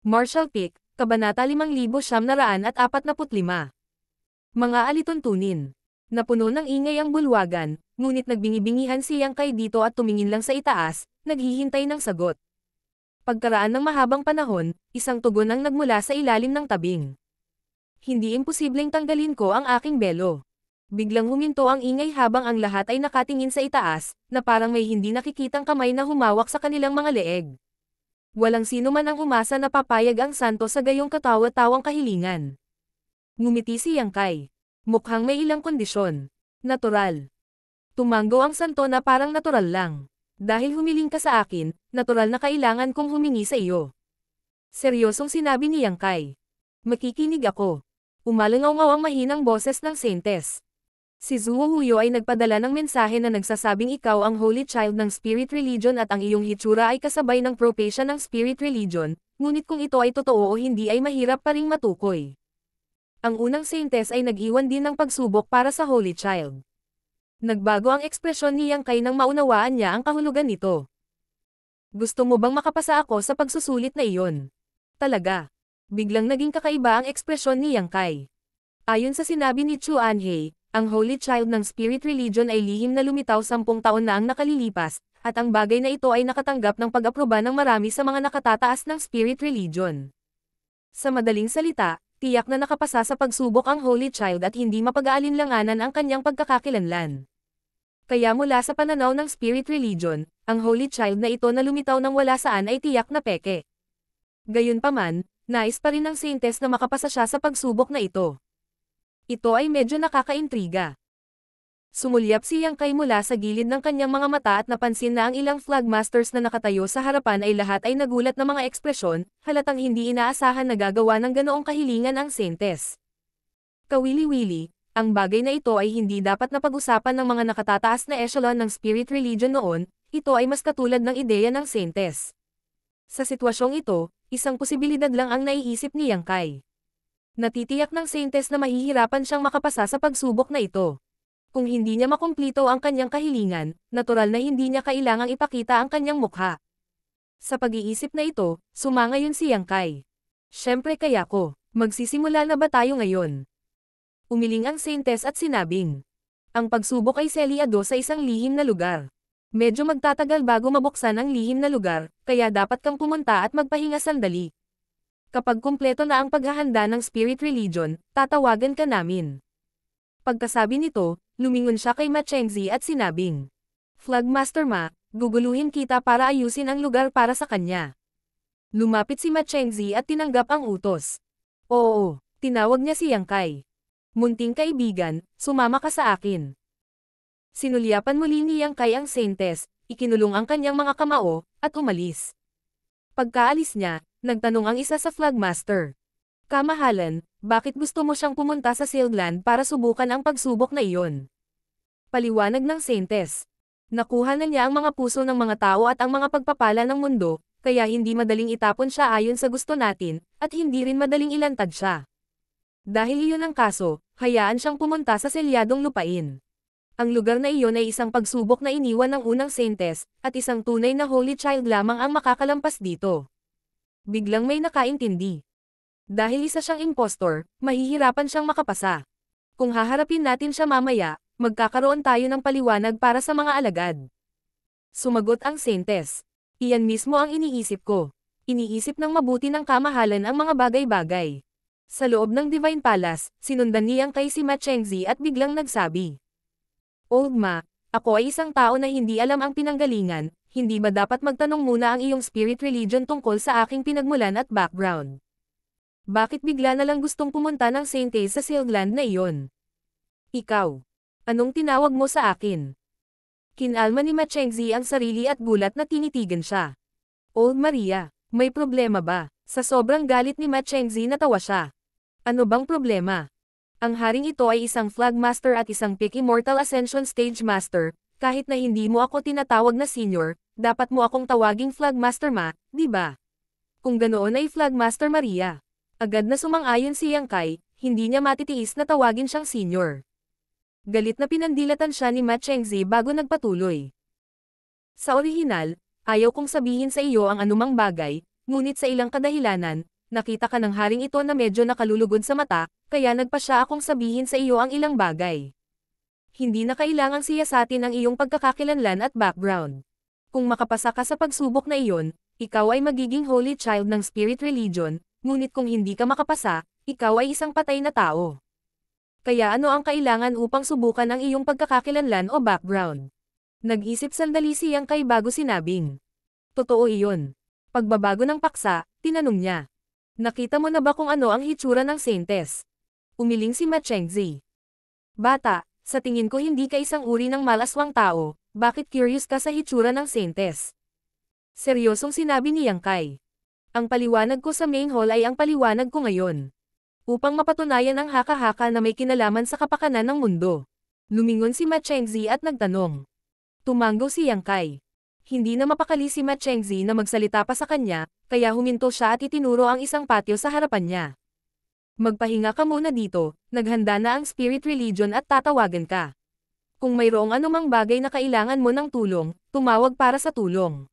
Marshall Pick, Kabanata 5,945. Mga alituntunin. Napuno ng ingay ang bulwagan, ngunit nagbingi-bingihan si Yang Kai dito at tumingin lang sa itaas, naghihintay ng sagot. Pagkaraan ng mahabang panahon, isang tugon ang nagmula sa ilalim ng tabing. Hindi imposibleng tanggalin ko ang aking belo. Biglang huminto ang ingay habang ang lahat ay nakatingin sa itaas, na parang may hindi nakikitang kamay na humawak sa kanilang mga leeg. Walang sino man ang umasa na papayag ang santo sa gayong katawa-tawang kahilingan. Ngumiti si Yang Kai. Mukhang may ilang kondisyon. Natural. Tumango ang santo na parang natural lang. Dahil humiling ka sa akin, natural na kailangan kong humingi sa iyo. Seryosong sinabi ni Yang Kai. Makikinig ako. Umalangaw ang mahinang boses ng Saintes. Si Huyo ay nagpadala ng mensahe na nagsasabing ikaw ang Holy Child ng Spirit Religion at ang iyong hitsura ay kasabay ng propesya ng Spirit Religion, ngunit kung ito ay totoo o hindi ay mahirap pa ring matukoy. Ang unang saintes ay nag-iwan din ng pagsubok para sa Holy Child. Nagbago ang ekspresyon ni Yang Kai nang maunawaan niya ang kahulugan nito. Gusto mo bang makapasa ako sa pagsusulit na iyon? Talaga. Biglang naging kakaiba ang ekspresyon ni Yang Kai. Ayon sa sinabi ni Chu Anhei, ang Holy Child ng Spirit Religion ay lihim na lumitaw sampung taon na ang nakalilipas, at ang bagay na ito ay nakatanggap ng pag-aproba ng marami sa mga nakatataas ng Spirit Religion. Sa madaling salita, tiyak na nakapasa sa pagsubok ang Holy Child at hindi mapag-aalinlanganan ang kanyang pagkakakilanlan. Kaya mula sa pananaw ng Spirit Religion, ang Holy Child na ito na lumitaw ng wala saan ay tiyak na peke. Gayunpaman, nais pa rin ng Saintes na makapasa siya sa pagsubok na ito. Ito ay medyo nakakaintriga. Sumulyap si Yang Kai mula sa gilid ng kanyang mga mata at napansin na ang ilang flagmasters na nakatayo sa harapan ay lahat ay nagulat na mga ekspresyon, halatang hindi inaasahan na gagawa ng ganoong kahilingan ang Saintes. Kawili-wili, ang bagay na ito ay hindi dapat napag-usapan ng mga nakatataas na echelon ng spirit religion noon, ito ay mas katulad ng ideya ng Saintes. Sa sitwasyong ito, isang posibilidad lang ang naiisip ni Yang Kai. Natitiyak ng Saintes na mahihirapan siyang makapasa sa pagsubok na ito. Kung hindi niya makumplito ang kanyang kahilingan, natural na hindi niya kailangang ipakita ang kanyang mukha. Sa pag-iisip na ito, sumangayon si Yang Kai. Siyempre kaya ko, magsisimula na ba tayo ngayon? Umiling ang Saintes at sinabing. Ang pagsubok ay seliado sa isang lihim na lugar. Medyo magtatagal bago mabuksan ang lihim na lugar, kaya dapat kang pumunta at magpahinga sandali. Kapag kumpleto na ang paghahanda ng Spirit Religion, tatawagan ka namin. Pagkasabi nito, lumingon siya kay Ma Chengzi at sinabing, Flagmaster Ma, guguluhin kita para ayusin ang lugar para sa kanya. Lumapit si Ma Chengzi at tinanggap ang utos. Oo, tinawag niya si Yang Kai. Munting kaibigan, sumama ka sa akin. Sinulyapan muli ni Yang Kai ang Saintes, ikinulong ang kanyang mga kamao, at umalis. Pagkaalis niya, nagtanong ang isa sa flagmaster. Kamahalan, bakit gusto mo siyang pumunta sa Silgland para subukan ang pagsubok na iyon? Paliwanag ng Saintes. Nakuha na niya ang mga puso ng mga tao at ang mga pagpapala ng mundo, kaya hindi madaling itapon siya ayon sa gusto natin, at hindi rin madaling ilantad siya. Dahil iyon ang kaso, hayaan siyang pumunta sa selyadong lupain. Ang lugar na iyon ay isang pagsubok na iniwan ng unang Saintes, at isang tunay na Holy Child lamang ang makakalampas dito. Biglang may nakaintindi. Dahil isa siyang impostor, mahihirapan siyang makapasa. Kung haharapin natin siya mamaya, magkakaroon tayo ng paliwanag para sa mga alagad. Sumagot ang Saintes. Iyan mismo ang iniisip ko. Iniisip ng mabuti ng kamahalan ang mga bagay-bagay. Sa loob ng Divine Palace, sinundan niyang kay si Ma Chengzi at biglang nagsabi. Old Ma, ako ay isang tao na hindi alam ang pinanggalingan, hindi ba dapat magtanong muna ang iyong spirit religion tungkol sa aking pinagmulan at background? Bakit bigla na lang gustong pumunta ng St. A sa Silgland na iyon? Ikaw. Anong tinawag mo sa akin? Kinalma ni Machengzi ang sarili at gulat na tinitigan siya. Old Maria, may problema ba? Sa sobrang galit ni Machengzi natawa siya. Ano bang problema? Ang haring ito ay isang flagmaster at isang peak immortal ascension stage master, kahit na hindi mo ako tinatawag na senior, dapat mo akong tawaging flagmaster ma, di ba? Kung ganoon ay flagmaster Maria. Agad na sumang-ayon si Yang Kai, hindi niya matitiis na tawagin siyang senior. Galit na pinandilatan siya ni Ma Chengzi bago nagpatuloy. Sa orihinal, ayaw kong sabihin sa iyo ang anumang bagay, ngunit sa ilang kadahilanan, nakita ka ng haring ito na medyo nakalulugod sa mata, kaya nagpa siya akong sabihin sa iyo ang ilang bagay. Hindi na kailangang siyasatin ang iyong pagkakakilanlan at background. Kung makapasa ka sa pagsubok na iyon, ikaw ay magiging holy child ng spirit religion, ngunit kung hindi ka makapasa, ikaw ay isang patay na tao. Kaya ano ang kailangan upang subukan ang iyong pagkakakilanlan o background? Nag-isip sandali siyang kay bago sinabing. Totoo iyon. Pagbabago ng paksa, tinanong niya. Nakita mo na ba kung ano ang hitsura ng Saintes? Umiling si Machengzi. Bata, sa tingin ko hindi ka isang uri ng malaswang tao, bakit curious ka sa hitsura ng Saintes? Seryosong sinabi ni Yang Kai. Ang paliwanag ko sa main hall ay ang paliwanag ko ngayon. Upang mapatunayan ang haka-haka na may kinalaman sa kapakanan ng mundo. Lumingon si Machengzi at nagtanong. Tumanggo si Yang Kai. Hindi na mapakali si Ma Chengzi na magsalita pa sa kanya, kaya huminto siya at itinuro ang isang patio sa harapan niya. Magpahinga ka muna dito, naghanda na ang spirit religion at tatawagan ka. Kung mayroong anumang bagay na kailangan mo ng tulong, tumawag para sa tulong.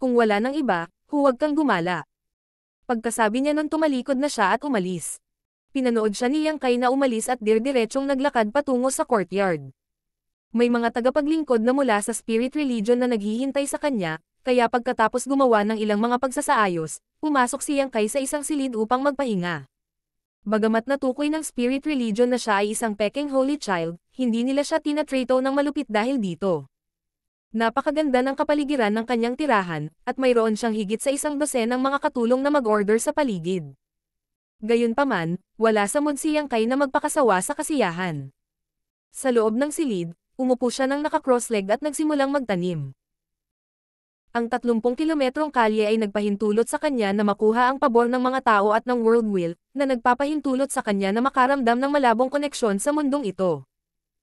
Kung wala ng iba, huwag kang gumala. Pagkasabi niya nun tumalikod na siya at umalis. Pinanood siya ni Yang Kai na umalis at dirdiretsong naglakad patungo sa courtyard. May mga tagapaglingkod na mula sa spirit religion na naghihintay sa kanya, kaya pagkatapos gumawa ng ilang mga pagsasaayos, pumasok siyang kay sa isang silid upang magpahinga. Bagamat natukoy ng spirit religion na siya ay isang peking holy child, hindi nila siya tinatrato ng malupit dahil dito. Napakaganda ng kapaligiran ng kanyang tirahan, at mayroon siyang higit sa isang dosen ng mga katulong na mag-order sa paligid. Gayunpaman, wala sa mood kay na magpakasawa sa kasiyahan. Sa loob ng silid, umupo siya ng naka-cross-leg at nagsimulang magtanim. Ang 30 kilometrong kalye ay nagpahintulot sa kanya na makuha ang pabor ng mga tao at ng world will, na nagpapahintulot sa kanya na makaramdam ng malabong koneksyon sa mundong ito.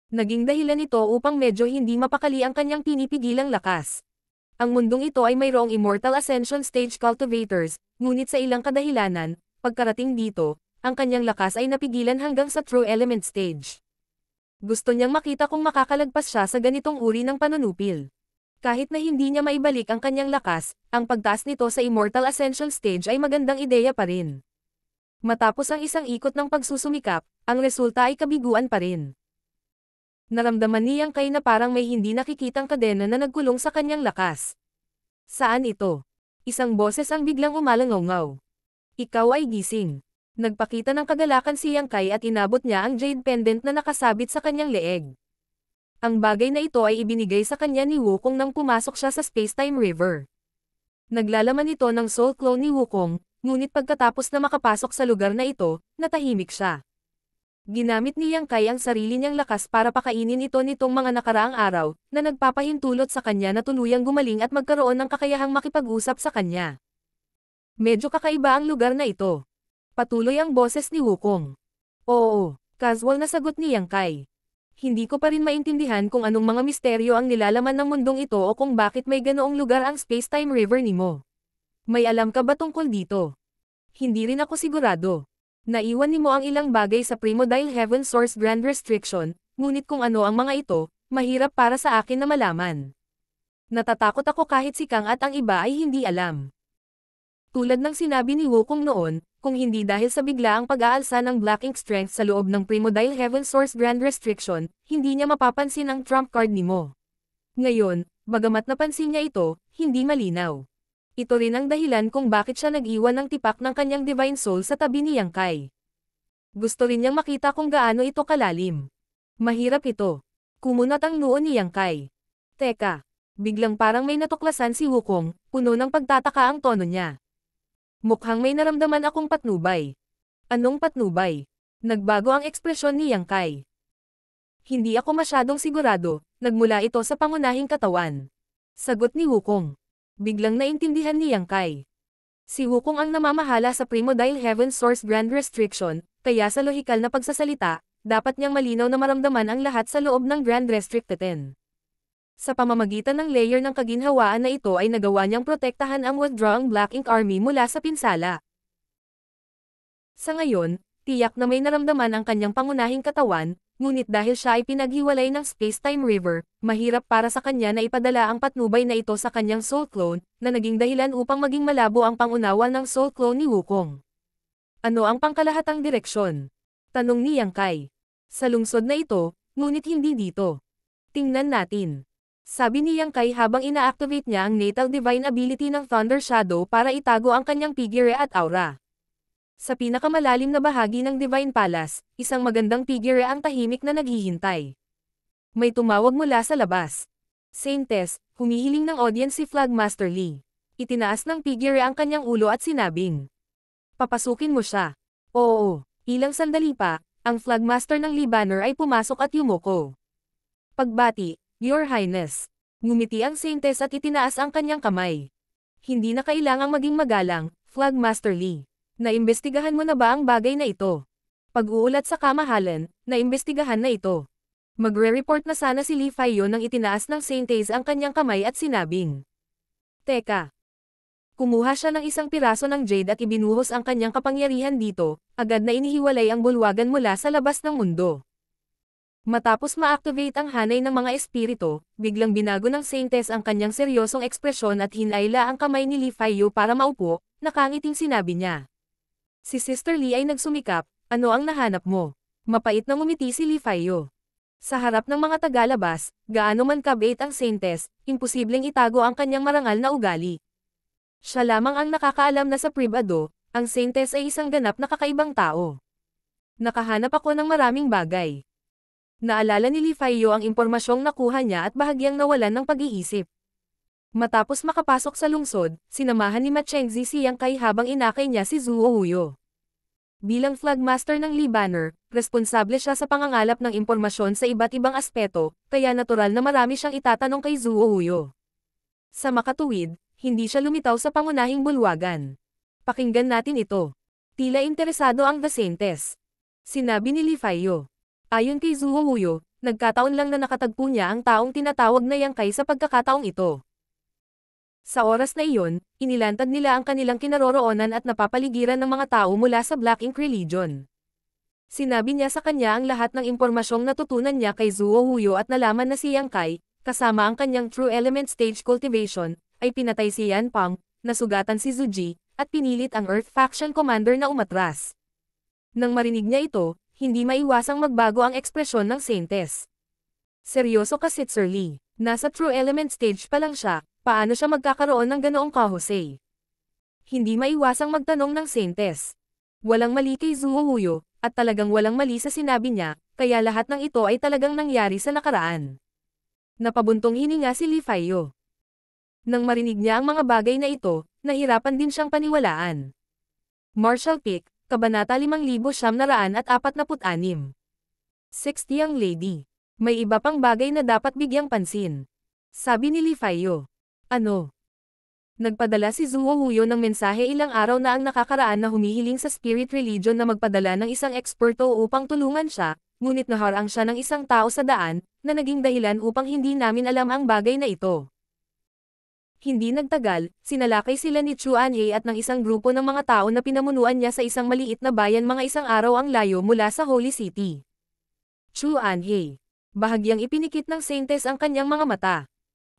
Naging dahilan ito upang medyo hindi mapakali ang kanyang pinipigilang lakas. Ang mundong ito ay mayroong immortal ascension stage cultivators, ngunit sa ilang kadahilanan, pagkarating dito, ang kanyang lakas ay napigilan hanggang sa true element stage. Gusto niyang makita kung makakalagpas siya sa ganitong uri ng panunupil. Kahit na hindi niya maibalik ang kanyang lakas, ang pagtaas nito sa Immortal Ascension Stage ay magandang ideya pa rin. Matapos ang isang ikot ng pagsusumikap, ang resulta ay kabiguan pa rin. Naramdaman niyang kay na parang may hindi nakikitang kadena na nagkulong sa kanyang lakas. Saan ito? Isang boses ang biglang umalangaw Ikaw ay gising. Nagpakita ng kagalakan si Yang Kai at inabot niya ang jade pendant na nakasabit sa kanyang leeg. Ang bagay na ito ay ibinigay sa kanya ni Wukong nang pumasok siya sa Spacetime River. Naglalaman ito ng soul clone ni Wukong, ngunit pagkatapos na makapasok sa lugar na ito, natahimik siya. Ginamit ni Yang Kai ang sarili niyang lakas para pakainin ito nitong mga nakaraang araw, na nagpapahintulot sa kanya na tuluyang gumaling at magkaroon ng kakayahang makipag-usap sa kanya. Medyo kakaiba ang lugar na ito. Patuloy ang boses ni Wukong. Oo, casual na sagot ni Yang Kai. Hindi ko pa rin maintindihan kung anong mga misteryo ang nilalaman ng mundong ito o kung bakit may ganoong lugar ang Spacetime River ni mo. May alam ka ba tungkol dito? Hindi rin ako sigurado. Naiwan ni mo ang ilang bagay sa Primodile Heaven Source Grand Restriction, ngunit kung ano ang mga ito, mahirap para sa akin na malaman. Natatakot ako kahit si Kang at ang iba ay hindi alam. Tulad ng sinabi ni Wukong noon, kung hindi dahil sa biglaang pag-aalsa ng Black Ink Strength sa loob ng Primodile Heaven Source Grand Restriction, hindi niya mapapansin ang trump card ni mo. Ngayon, bagamat napansin niya ito, hindi malinaw. Ito rin ang dahilan kung bakit siya nag-iwan ng tipak ng kanyang Divine Soul sa tabi ni Yang Kai. Gusto rin niyang makita kung gaano ito kalalim. Mahirap ito. Kumunat ang noo ni Yang Kai. Teka, biglang parang may natuklasan si Wukong, puno ng pagtataka ang tono niya. Mukhang may naramdaman akong patnubay. Anong patnubay? Nagbago ang ekspresyon ni Yang Kai. Hindi ako masyadong sigurado, nagmula ito sa pangunahing katawan. Sagot ni Wukong. Biglang naintindihan ni Yang Kai. Si Wukong ang namamahala sa Primodile Heaven Source Grand Restriction, kaya sa lohikal na pagsasalita, dapat niyang malinaw na maramdaman ang lahat sa loob ng Grand Restricted 10. Sa pamamagitan ng layer ng kaginhawaan na ito ay nagawa niyang protektahan ang withdrawing Black Ink Army mula sa pinsala. Sa ngayon, tiyak na may naramdaman ang kanyang pangunahing katawan, ngunit dahil siya ay pinaghiwalay ng Space-Time River, mahirap para sa kanya na ipadala ang patnubay na ito sa kanyang soul clone, na naging dahilan upang maging malabo ang pangunawa ng soul clone ni Wukong. Ano ang pangkalahatang direksyon? Tanong ni Yang Kai. Sa lungsod na ito, ngunit hindi dito. Tingnan natin. Sabi ni Yang Kai habang ina-activate niya ang natal divine ability ng Thunder Shadow para itago ang kanyang figure at aura. Sa pinakamalalim na bahagi ng Divine Palace, isang magandang figure ang tahimik na naghihintay. May tumawag mula sa labas. Saintes, humihiling ng audience si Flagmaster Lee. Itinaas ng figure ang kanyang ulo at sinabing. Papasukin mo siya. Oo, ilang sandali pa, ang Flagmaster ng Lee Banner ay pumasok at yumuko. Pagbati, Your Highness. Ngumiti ang Saintes at itinaas ang kanyang kamay. Hindi na kailangang maging magalang, Flagmaster Lee. Naimbestigahan mo na ba ang bagay na ito? Pag-uulat sa kamahalan, naimbestigahan na ito. Magre-report na sana si Li Faiyo nang itinaas ng Saintes ang kanyang kamay at sinabing. Teka. Kumuha siya ng isang piraso ng jade at ibinuhos ang kanyang kapangyarihan dito, agad na inihiwalay ang bulwagan mula sa labas ng mundo. Matapos ma-activate ang hanay ng mga espirito, biglang binago ng Saintes ang kanyang seryosong ekspresyon at hinayla ang kamay ni Li Faiyo para maupo, nakangiting sinabi niya. Si Sister Lee ay nagsumikap, ano ang nahanap mo? Mapait na ngumiti si Lee Faiyo. Sa harap ng mga tagalabas, gaano man kabait ang Saintes, imposibleng itago ang kanyang marangal na ugali. Siya lamang ang nakakaalam na sa pribado, ang Saintes ay isang ganap na kakaibang tao. Nakahanap ako ng maraming bagay. Naalala ni Lee Faiyo ang impormasyong nakuha niya at bahagyang nawalan ng pag-iisip. Matapos makapasok sa lungsod, sinamahan ni Machengzi si Yang Kai habang inakay niya si Zuo Huyo. Bilang flagmaster ng Lee Banner, responsable siya sa pangangalap ng impormasyon sa iba't ibang aspeto, kaya natural na marami siyang itatanong kay Zuo Huyo. Sa makatuwid, hindi siya lumitaw sa pangunahing bulwagan. Pakinggan natin ito. Tila interesado ang Dasentes. Sinabi ni Li Faiyo. Ayon kay Zuo Huyo, nagkataon lang na nakatagpo niya ang taong tinatawag na Yang Kai sa pagkakataong ito. Sa oras na iyon, inilantad nila ang kanilang kinaroroonan at napapaligiran ng mga tao mula sa Black Ink Religion. Sinabi niya sa kanya ang lahat ng impormasyong natutunan niya kay Zuo Huyo at nalaman na si Yang Kai, kasama ang kanyang True Element Stage Cultivation, ay pinatay si Yan Pang, nasugatan si Zuji, at pinilit ang Earth Faction Commander na umatras. Nang marinig niya ito, hindi maiwasang magbago ang ekspresyon ng Saintes. Seryoso ka Sir Lee, nasa True Element Stage pa lang siya, Paano siya magkakaroon ng ganoong kahusay? Hindi maiwasang magtanong ng Saintes. Walang mali kay Zuhuyo, at talagang walang mali sa sinabi niya, kaya lahat ng ito ay talagang nangyari sa nakaraan. Napabuntong hininga si Li Faiyo. Nang marinig niya ang mga bagay na ito, nahirapan din siyang paniwalaan. Marshall Pick, Kabanata 5,946 60 Young Lady. May iba pang bagay na dapat bigyang pansin. Sabi ni Li Faiyo. Ano? Nagpadala si Zuo Huyo ng mensahe ilang araw na ang nakakaraan na humihiling sa spirit religion na magpadala ng isang eksperto upang tulungan siya, ngunit naharang siya ng isang tao sa daan, na naging dahilan upang hindi namin alam ang bagay na ito. Hindi nagtagal, sinalakay sila ni Chuan Ye at ng isang grupo ng mga tao na pinamunuan niya sa isang maliit na bayan mga isang araw ang layo mula sa Holy City. Chuan Ye. Bahagyang ipinikit ng Saintes ang kanyang mga mata.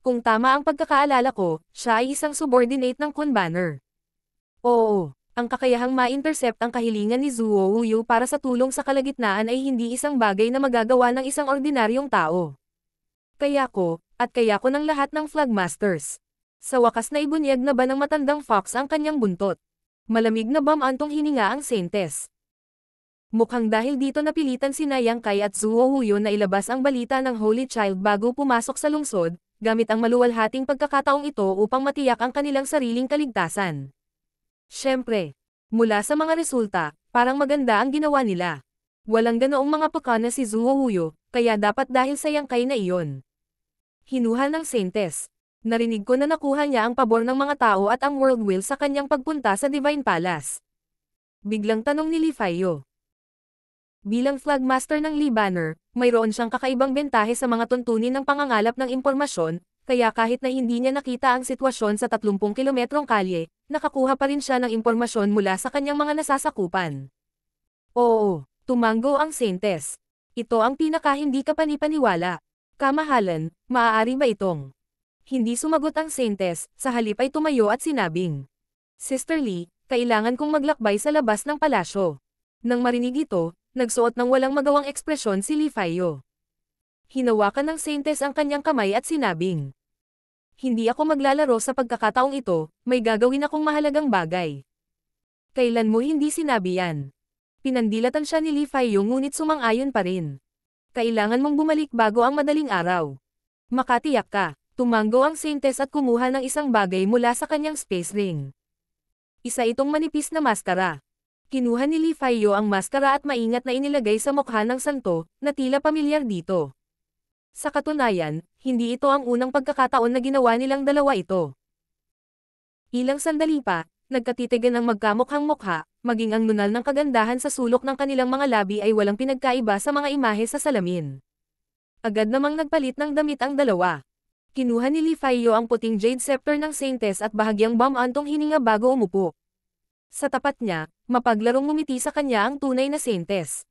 Kung tama ang pagkakaalala ko, siya ay isang subordinate ng Kun Banner. Oo, ang kakayahang ma-intercept ang kahilingan ni Zuo Wuyu para sa tulong sa kalagitnaan ay hindi isang bagay na magagawa ng isang ordinaryong tao. Kaya ko, at kaya ko ng lahat ng Flagmasters. Sa wakas na ibunyag na ba ng matandang fox ang kanyang buntot? Malamig na bam antong hininga ang Saintes. Mukhang dahil dito napilitan si Nayang Kai at Zuo Huyo na ilabas ang balita ng Holy Child bago pumasok sa lungsod, gamit ang maluwalhating pagkakataong ito upang matiyak ang kanilang sariling kaligtasan. Siyempre, mula sa mga resulta, parang maganda ang ginawa nila. Walang ganoong mga pakana si Zuo Huyo, kaya dapat dahil sa yangkay na iyon. Hinuha ng Saintes. Narinig ko na nakuha niya ang pabor ng mga tao at ang world will sa kanyang pagpunta sa Divine Palace. Biglang tanong ni Faiyo. Bilang flagmaster ng Lee Banner, mayroon siyang kakaibang bentahe sa mga tuntunin ng pangangalap ng impormasyon, kaya kahit na hindi niya nakita ang sitwasyon sa 30 kilometrong kalye, nakakuha pa rin siya ng impormasyon mula sa kanyang mga nasasakupan. Oo, tumango ang Saintes. Ito ang pinaka hindi ka panipaniwala. Kamahalan, maaari ba itong? Hindi sumagot ang Saintes, sa halip ay tumayo at sinabing. Sister Lee, kailangan kong maglakbay sa labas ng palasyo. Nang marinig ito, nagsuot ng walang magawang ekspresyon si Li Fayo. Hinawakan ng Saintes ang kanyang kamay at sinabing. Hindi ako maglalaro sa pagkakataong ito, may gagawin akong mahalagang bagay. Kailan mo hindi sinabi yan? Pinandilatan siya ni Li Fayo ngunit sumang-ayon pa rin. Kailangan mong bumalik bago ang madaling araw. Makatiyak ka, tumango ang Saintes at kumuha ng isang bagay mula sa kanyang space ring. Isa itong manipis na maskara. Kinuha ni Li Fayo ang maskara at maingat na inilagay sa mukha ng santo, na tila pamilyar dito. Sa katunayan, hindi ito ang unang pagkakataon na ginawa nilang dalawa ito. Ilang sandali pa, nagkatitigan ang magkamukhang mukha, maging ang nunal ng kagandahan sa sulok ng kanilang mga labi ay walang pinagkaiba sa mga imahe sa salamin. Agad namang nagpalit ng damit ang dalawa. Kinuha ni Li Fayo ang puting jade scepter ng Saintes at bahagyang bomb antong hininga bago umupo. Sa tapat niya, mapaglarong ngumiti sa kanya ang tunay na Saintes.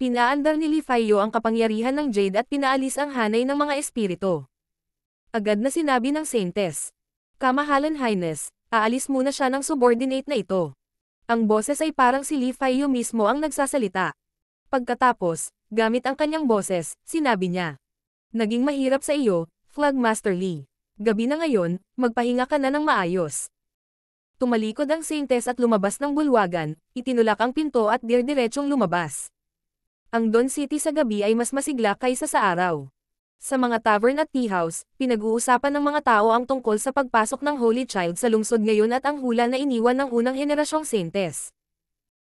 Pinaandar ni Li Fayo ang kapangyarihan ng Jade at pinaalis ang hanay ng mga espiritu. Agad na sinabi ng Saintes. Kamahalan Highness, aalis muna siya ng subordinate na ito. Ang boses ay parang si Li Fayo mismo ang nagsasalita. Pagkatapos, gamit ang kanyang boses, sinabi niya. Naging mahirap sa iyo, Flagmaster Lee. Gabi na ngayon, magpahinga ka na ng maayos. Tumalikod ang Saintes at lumabas ng bulwagan, itinulak ang pinto at dir-diretsong lumabas. Ang Don City sa gabi ay mas masigla kaysa sa araw. Sa mga tavern at tea house, pinag-uusapan ng mga tao ang tungkol sa pagpasok ng Holy Child sa lungsod ngayon at ang hula na iniwan ng unang henerasyong Saintes.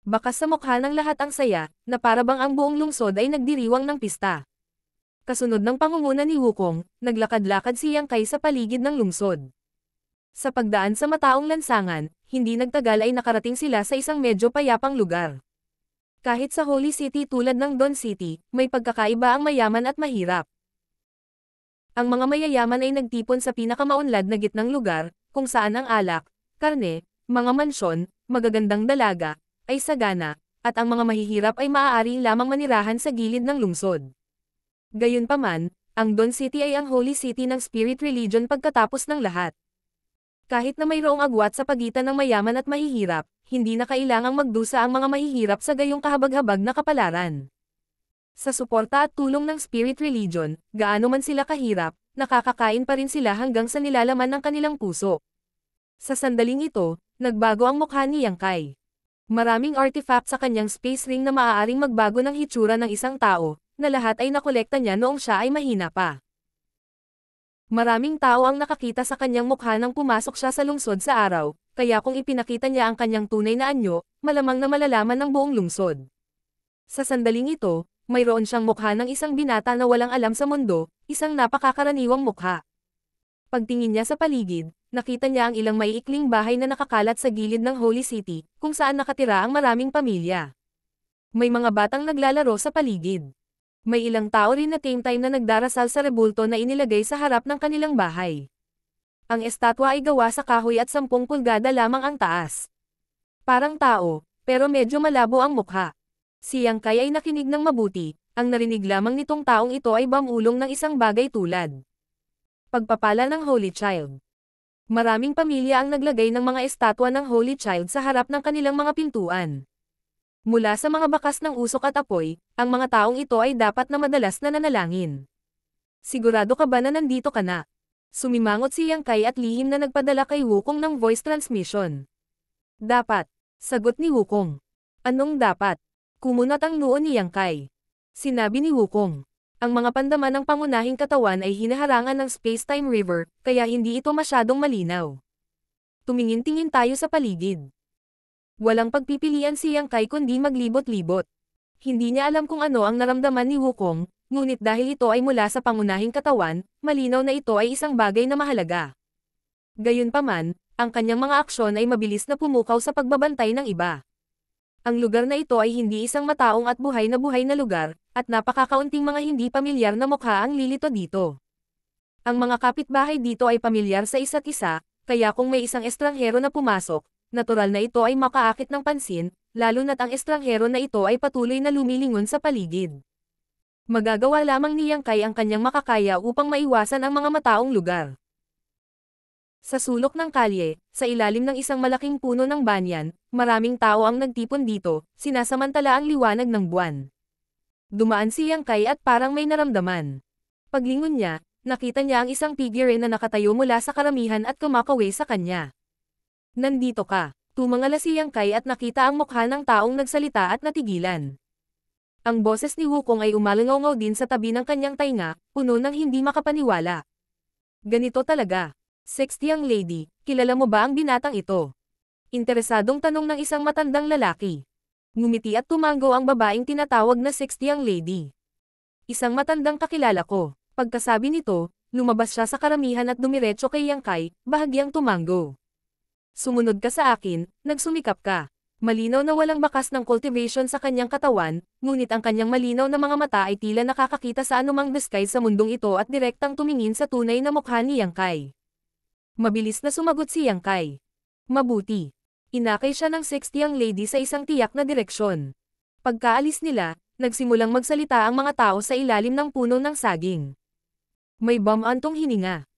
Bakas sa mukha ng lahat ang saya, na parabang ang buong lungsod ay nagdiriwang ng pista. Kasunod ng pangunguna ni Wukong, naglakad-lakad si Yang Kai sa paligid ng lungsod. Sa pagdaan sa mataong lansangan, hindi nagtagal ay nakarating sila sa isang medyo payapang lugar. Kahit sa Holy City tulad ng Don City, may pagkakaiba ang mayaman at mahirap. Ang mga mayayaman ay nagtipon sa pinakamaunlad na gitnang lugar, kung saan ang alak, karne, mga mansyon, magagandang dalaga, ay sagana, at ang mga mahihirap ay maaari lamang manirahan sa gilid ng lungsod. Gayunpaman, ang Don City ay ang holy city ng spirit religion pagkatapos ng lahat. Kahit na mayroong agwat sa pagitan ng mayaman at mahihirap, hindi na kailangang magdusa ang mga mahihirap sa gayong kahabag-habag na kapalaran. Sa suporta at tulong ng spirit religion, gaano man sila kahirap, nakakakain pa rin sila hanggang sa nilalaman ng kanilang puso. Sa sandaling ito, nagbago ang mukha ni Yang Kai. Maraming artifact sa kanyang space ring na maaaring magbago ng hitsura ng isang tao, na lahat ay nakolekta niya noong siya ay mahina pa. Maraming tao ang nakakita sa kanyang mukha nang pumasok siya sa lungsod sa araw, kaya kung ipinakita niya ang kanyang tunay na anyo, malamang na malalaman ng buong lungsod. Sa sandaling ito, mayroon siyang mukha ng isang binata na walang alam sa mundo, isang napakakaraniwang mukha. Pagtingin niya sa paligid, nakita niya ang ilang maiikling bahay na nakakalat sa gilid ng Holy City, kung saan nakatira ang maraming pamilya. May mga batang naglalaro sa paligid may ilang tao rin na same time na nagdarasal sa rebulto na inilagay sa harap ng kanilang bahay. Ang estatwa ay gawa sa kahoy at 10 pulgada lamang ang taas. Parang tao, pero medyo malabo ang mukha. Si Yang Kai ay nakinig ng mabuti, ang narinig lamang nitong taong ito ay bamulong ng isang bagay tulad. Pagpapala ng Holy Child. Maraming pamilya ang naglagay ng mga estatwa ng Holy Child sa harap ng kanilang mga pintuan. Mula sa mga bakas ng usok at apoy, ang mga taong ito ay dapat na madalas na nanalangin. Sigurado ka ba na nandito ka na? Sumimangot si Yang Kai at lihim na nagpadala kay Wukong ng voice transmission. Dapat. Sagot ni Wukong. Anong dapat? Kumunat ang noo ni Yang Kai. Sinabi ni Wukong. Ang mga pandaman ng pangunahing katawan ay hinaharangan ng space-time river, kaya hindi ito masyadong malinaw. Tumingin-tingin tayo sa paligid. Walang pagpipilian si Yang Kai kundi maglibot-libot. Hindi niya alam kung ano ang naramdaman ni Wukong, ngunit dahil ito ay mula sa pangunahing katawan, malinaw na ito ay isang bagay na mahalaga. Gayunpaman, ang kanyang mga aksyon ay mabilis na pumukaw sa pagbabantay ng iba. Ang lugar na ito ay hindi isang mataong at buhay na buhay na lugar, at napakakaunting mga hindi pamilyar na mukha ang lilito dito. Ang mga kapitbahay dito ay pamilyar sa isa't isa, kaya kung may isang estranghero na pumasok, natural na ito ay makaakit ng pansin, lalo na't ang estranghero na ito ay patuloy na lumilingon sa paligid. Magagawa lamang ni Yang Kai ang kanyang makakaya upang maiwasan ang mga mataong lugar. Sa sulok ng kalye, sa ilalim ng isang malaking puno ng banyan, maraming tao ang nagtipon dito, sinasamantala ang liwanag ng buwan. Dumaan si Yang Kai at parang may naramdaman. Paglingon niya, nakita niya ang isang figure na nakatayo mula sa karamihan at kumakawi sa kanya. Nandito ka. Tumangala si Yang Kai at nakita ang mukha ng taong nagsalita at natigilan. Ang boses ni Wukong ay umalangaw din sa tabi ng kanyang tainga, puno ng hindi makapaniwala. Ganito talaga. Sexty ang lady, kilala mo ba ang binatang ito? Interesadong tanong ng isang matandang lalaki. Ngumiti at tumango ang babaeng tinatawag na sexty ang lady. Isang matandang kakilala ko. Pagkasabi nito, lumabas siya sa karamihan at dumiretso kay Yang Kai, bahagyang tumango. Sumunod ka sa akin, nagsumikap ka. Malinaw na walang bakas ng cultivation sa kanyang katawan, ngunit ang kanyang malinaw na mga mata ay tila nakakakita sa anumang disguise sa mundong ito at direktang tumingin sa tunay na mukha ni Yang Kai. Mabilis na sumagot si Yang Kai. Mabuti. Inakay siya ng 60 ang lady sa isang tiyak na direksyon. Pagkaalis nila, nagsimulang magsalita ang mga tao sa ilalim ng puno ng saging. May bamantong hininga.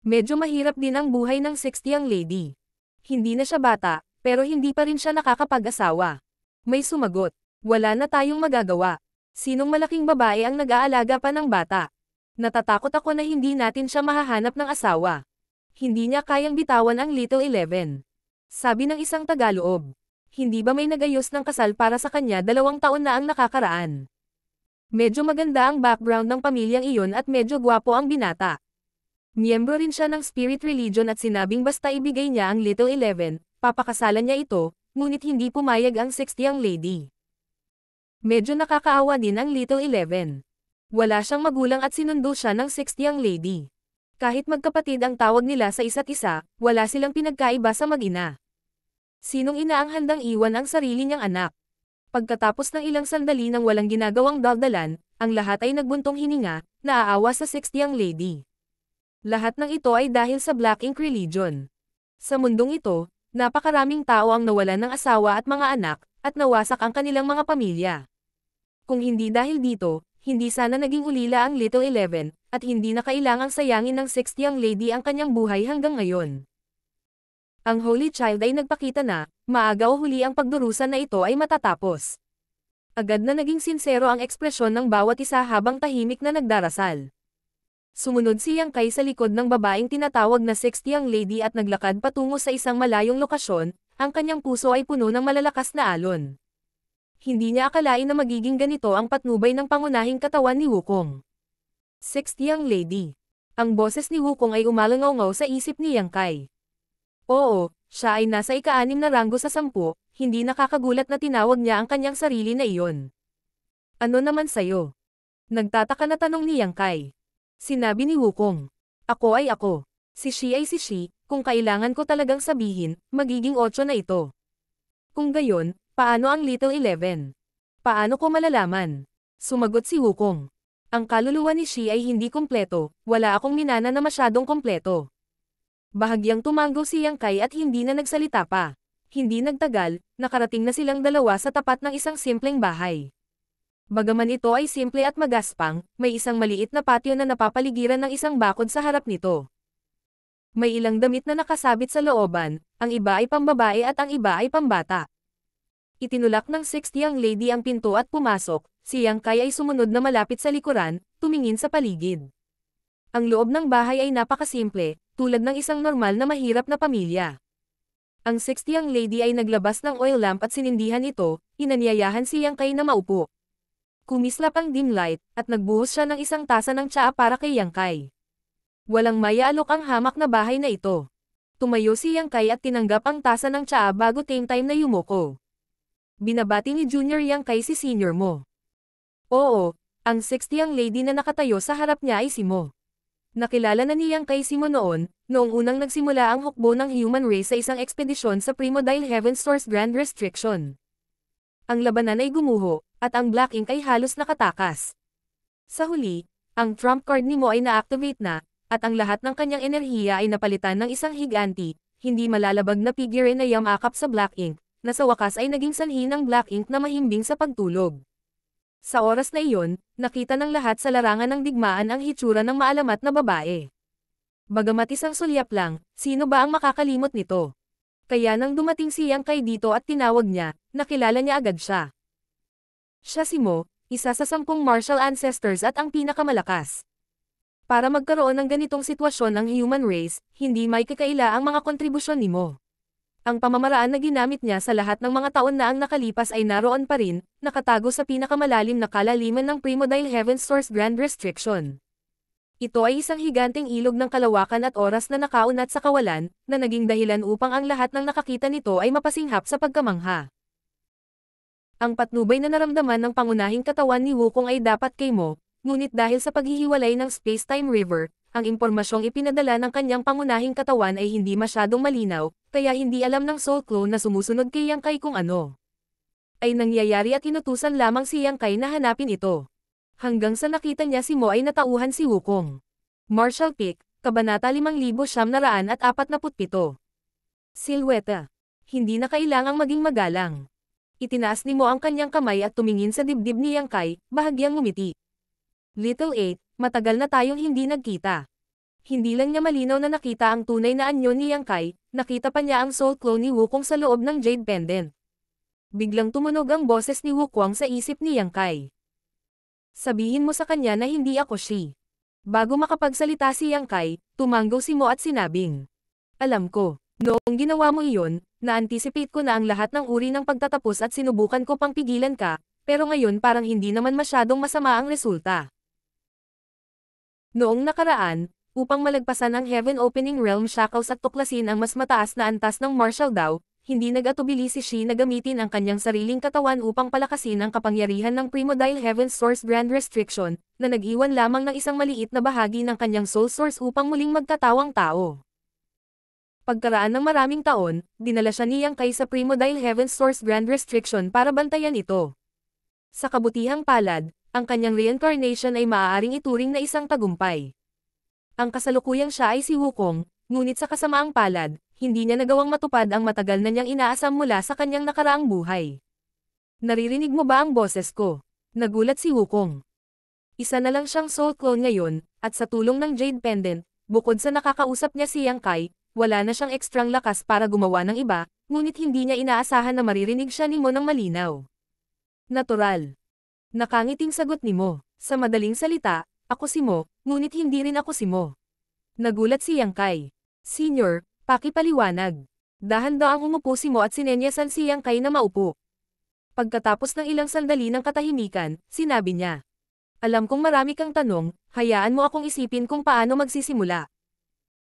Medyo mahirap din ang buhay ng 60 ang lady. Hindi na siya bata, pero hindi pa rin siya nakakapag-asawa. May sumagot, wala na tayong magagawa. Sinong malaking babae ang nag-aalaga pa ng bata? Natatakot ako na hindi natin siya mahahanap ng asawa. Hindi niya kayang bitawan ang Little Eleven. Sabi ng isang Tagaloob. Hindi ba may nagayos ng kasal para sa kanya dalawang taon na ang nakakaraan? Medyo maganda ang background ng pamilyang iyon at medyo gwapo ang binata. Miyembro rin siya ng spirit religion at sinabing basta ibigay niya ang Little Eleven, papakasalan niya ito, ngunit hindi pumayag ang 60 ang lady. Medyo nakakaawa din ang Little Eleven. Wala siyang magulang at sinundo siya ng 60 ang lady. Kahit magkapatid ang tawag nila sa isa't isa, wala silang pinagkaiba sa mag-ina. Sinong ina ang handang iwan ang sarili niyang anak? Pagkatapos ng ilang sandali ng walang ginagawang daldalan, ang lahat ay nagbuntong hininga, naaawa sa 60 ang lady. Lahat ng ito ay dahil sa Black Ink Religion. Sa mundong ito, Napakaraming tao ang nawalan ng asawa at mga anak, at nawasak ang kanilang mga pamilya. Kung hindi dahil dito, hindi sana naging ulila ang Little Eleven, at hindi na kailangang sayangin ng 60 ang lady ang kanyang buhay hanggang ngayon. Ang Holy Child ay nagpakita na, maaga o huli ang pagdurusan na ito ay matatapos. Agad na naging sinsero ang ekspresyon ng bawat isa habang tahimik na nagdarasal. Sumunod si Yang Kai sa likod ng babaeng tinatawag na 60 ang lady at naglakad patungo sa isang malayong lokasyon, ang kanyang puso ay puno ng malalakas na alon. Hindi niya akalain na magiging ganito ang patnubay ng pangunahing katawan ni Wukong. 60 ang lady. Ang boses ni Wukong ay umalangaw sa isip ni Yang Kai. Oo, siya ay nasa ika-anim na ranggo sa sampu, hindi nakakagulat na tinawag niya ang kanyang sarili na iyon. Ano naman sayo? Nagtataka na tanong ni Yang Kai. Sinabi ni Wukong. Ako ay ako. Si Shi ay si Shi, kung kailangan ko talagang sabihin, magiging 8 na ito. Kung gayon, paano ang Little Eleven? Paano ko malalaman? Sumagot si Wukong. Ang kaluluwa ni Shi ay hindi kompleto, wala akong minana na masyadong kompleto. Bahagyang tumango si Yang Kai at hindi na nagsalita pa. Hindi nagtagal, nakarating na silang dalawa sa tapat ng isang simpleng bahay. Bagaman ito ay simple at magaspang, may isang maliit na patio na napapaligiran ng isang bakod sa harap nito. May ilang damit na nakasabit sa looban, ang iba ay pambabae at ang iba ay pambata. Itinulak ng 60 ang lady ang pinto at pumasok, si Yang Kai ay sumunod na malapit sa likuran, tumingin sa paligid. Ang loob ng bahay ay napakasimple, tulad ng isang normal na mahirap na pamilya. Ang 60 ang lady ay naglabas ng oil lamp at sinindihan ito, inanyayahan si Yang Kai na maupo. Kumislap ang dim light, at nagbuhos siya ng isang tasa ng tsaa para kay Yang Kai. Walang mayaalok ang hamak na bahay na ito. Tumayo si Yang Kai at tinanggap ang tasa ng tsaa bago time time na yumuko. Binabati ni Junior Yang Kai si senior mo. Oo, ang 60 ang lady na nakatayo sa harap niya ay si Mo. Nakilala na ni Yang Kai si Mo noon, noong unang nagsimula ang hukbo ng human race sa isang ekspedisyon sa Primodile Heaven Stores Grand Restriction. Ang labanan ay gumuho, at ang black ink ay halos nakatakas. Sa huli, ang trump card ni Mo ay na-activate na, at ang lahat ng kanyang enerhiya ay napalitan ng isang higanti, hindi malalabag na figure na yamakap sa black ink, na sa wakas ay naging sanhi ng black ink na mahimbing sa pagtulog. Sa oras na iyon, nakita ng lahat sa larangan ng digmaan ang hitsura ng maalamat na babae. Bagamat isang sulyap lang, sino ba ang makakalimot nito? Kaya nang dumating si Yang Kai dito at tinawag niya, nakilala niya agad siya. Siya si Mo, isa sa sampung martial ancestors at ang pinakamalakas. Para magkaroon ng ganitong sitwasyon ang human race, hindi may kakaila ang mga kontribusyon ni Mo. Ang pamamaraan na ginamit niya sa lahat ng mga taon na ang nakalipas ay naroon pa rin, nakatago sa pinakamalalim na kalaliman ng Primodile Heaven Source Grand Restriction. Ito ay isang higanteng ilog ng kalawakan at oras na nakaunat sa kawalan, na naging dahilan upang ang lahat ng nakakita nito ay mapasinghap sa pagkamangha. Ang patnubay na naramdaman ng pangunahing katawan ni Wukong ay dapat kay Mo, ngunit dahil sa paghihiwalay ng space-time river, ang impormasyong ipinadala ng kanyang pangunahing katawan ay hindi masyadong malinaw, kaya hindi alam ng Soul Clone na sumusunod kay Yang Kai kung ano. Ay nangyayari at inutusan lamang si Yang Kai na hanapin ito. Hanggang sa nakita niya si Mo ay natauhan si Wukong. Marshall Peak, Kabanata 5947. Silweta. Hindi na kailangang maging magalang. Itinaas ni Mo ang kanyang kamay at tumingin sa dibdib ni Yang Kai, bahagyang ngumiti. Little 8, matagal na tayong hindi nagkita. Hindi lang niya malinaw na nakita ang tunay na anyo ni Yang Kai, nakita pa niya ang soul clone ni Wukong sa loob ng Jade Pendant. Biglang tumunog ang boses ni Wukong sa isip ni Yang Kai. Sabihin mo sa kanya na hindi ako si. Bago makapagsalita si Yang Kai, tumanggo si Mo at sinabing. Alam ko, noong ginawa mo iyon, na-anticipate ko na ang lahat ng uri ng pagtatapos at sinubukan ko pang pigilan ka, pero ngayon parang hindi naman masyadong masama ang resulta. Noong nakaraan, upang malagpasan ang Heaven Opening Realm Shackles at tuklasin ang mas mataas na antas ng Martial Dao, hindi nag-atubili si Shi na gamitin ang kanyang sariling katawan upang palakasin ang kapangyarihan ng Primodile Heaven Source Grand Restriction, na nag-iwan lamang ng isang maliit na bahagi ng kanyang Soul Source upang muling magtatawang tao. Pagkaraan ng maraming taon, dinala siya niyang kay sa Primodile Heaven Source Grand Restriction para bantayan ito. Sa kabutihang palad, ang kanyang reincarnation ay maaaring ituring na isang tagumpay. Ang kasalukuyang siya ay si Wukong, ngunit sa kasamaang palad, hindi niya nagawang matupad ang matagal na niyang inaasam mula sa kanyang nakaraang buhay. Naririnig mo ba ang boses ko? Nagulat si Wukong. Isa na lang siyang soul clone ngayon, at sa tulong ng Jade Pendant, bukod sa nakakausap niya si Yang Kai, wala na siyang ekstrang lakas para gumawa ng iba, ngunit hindi niya inaasahan na maririnig siya ni Mo ng malinaw. Natural. Nakangiting sagot ni Mo. Sa madaling salita, ako si Mo, ngunit hindi rin ako si Mo. Nagulat si Yang Kai. Senior, pakipaliwanag. Dahan-daang umupo si Mo at sinenyasan si Yang Kai na maupo. Pagkatapos ng ilang sandali ng katahimikan, sinabi niya. Alam kong marami kang tanong, hayaan mo akong isipin kung paano magsisimula.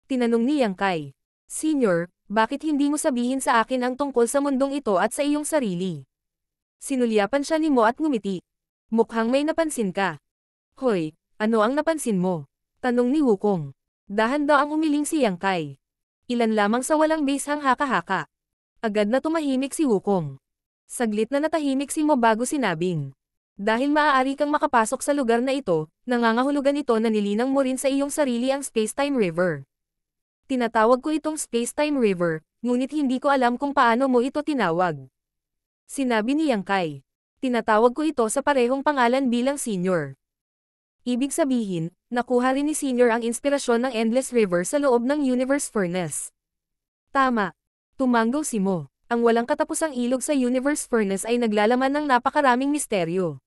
Tinanong ni Yang Kai. Senior, bakit hindi mo sabihin sa akin ang tungkol sa mundong ito at sa iyong sarili? Sinulyapan siya ni Mo at ngumiti. Mukhang may napansin ka. Hoy, ano ang napansin mo? Tanong ni Wukong. Dahan-daang umiling si Yang Kai. Ilan lamang sa walang base hang haka-haka. Agad na tumahimik si Wukong. Saglit na natahimik si Mo bago sinabing. Dahil maaari kang makapasok sa lugar na ito, nangangahulugan ito na nilinang mo rin sa iyong sarili ang Space-Time River. Tinatawag ko itong Space-Time River, ngunit hindi ko alam kung paano mo ito tinawag. Sinabi ni Yang Kai. Tinatawag ko ito sa parehong pangalan bilang senior. Ibig sabihin, nakuha rin ni senior ang inspirasyon ng Endless River sa loob ng Universe Furnace. Tama. Tumanggo si Mo. Ang walang katapusang ilog sa Universe Furnace ay naglalaman ng napakaraming misteryo.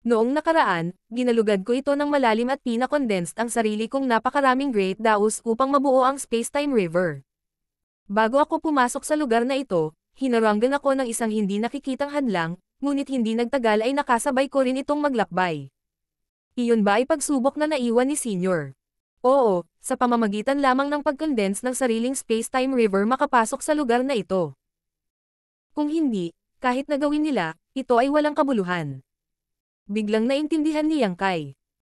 Noong nakaraan, ginalugad ko ito ng malalim at pinakondensed ang sarili kong napakaraming Great Daos upang mabuo ang Space-Time River. Bago ako pumasok sa lugar na ito, hinaranggan ako ng isang hindi nakikitang hadlang, ngunit hindi nagtagal ay nakasabay ko rin itong maglakbay. Iyon ba ay pagsubok na naiwan ni Senior? Oo, sa pamamagitan lamang ng pagcondense ng sariling space-time river makapasok sa lugar na ito. Kung hindi, kahit nagawin nila, ito ay walang kabuluhan. Biglang naintindihan ni Yang Kai.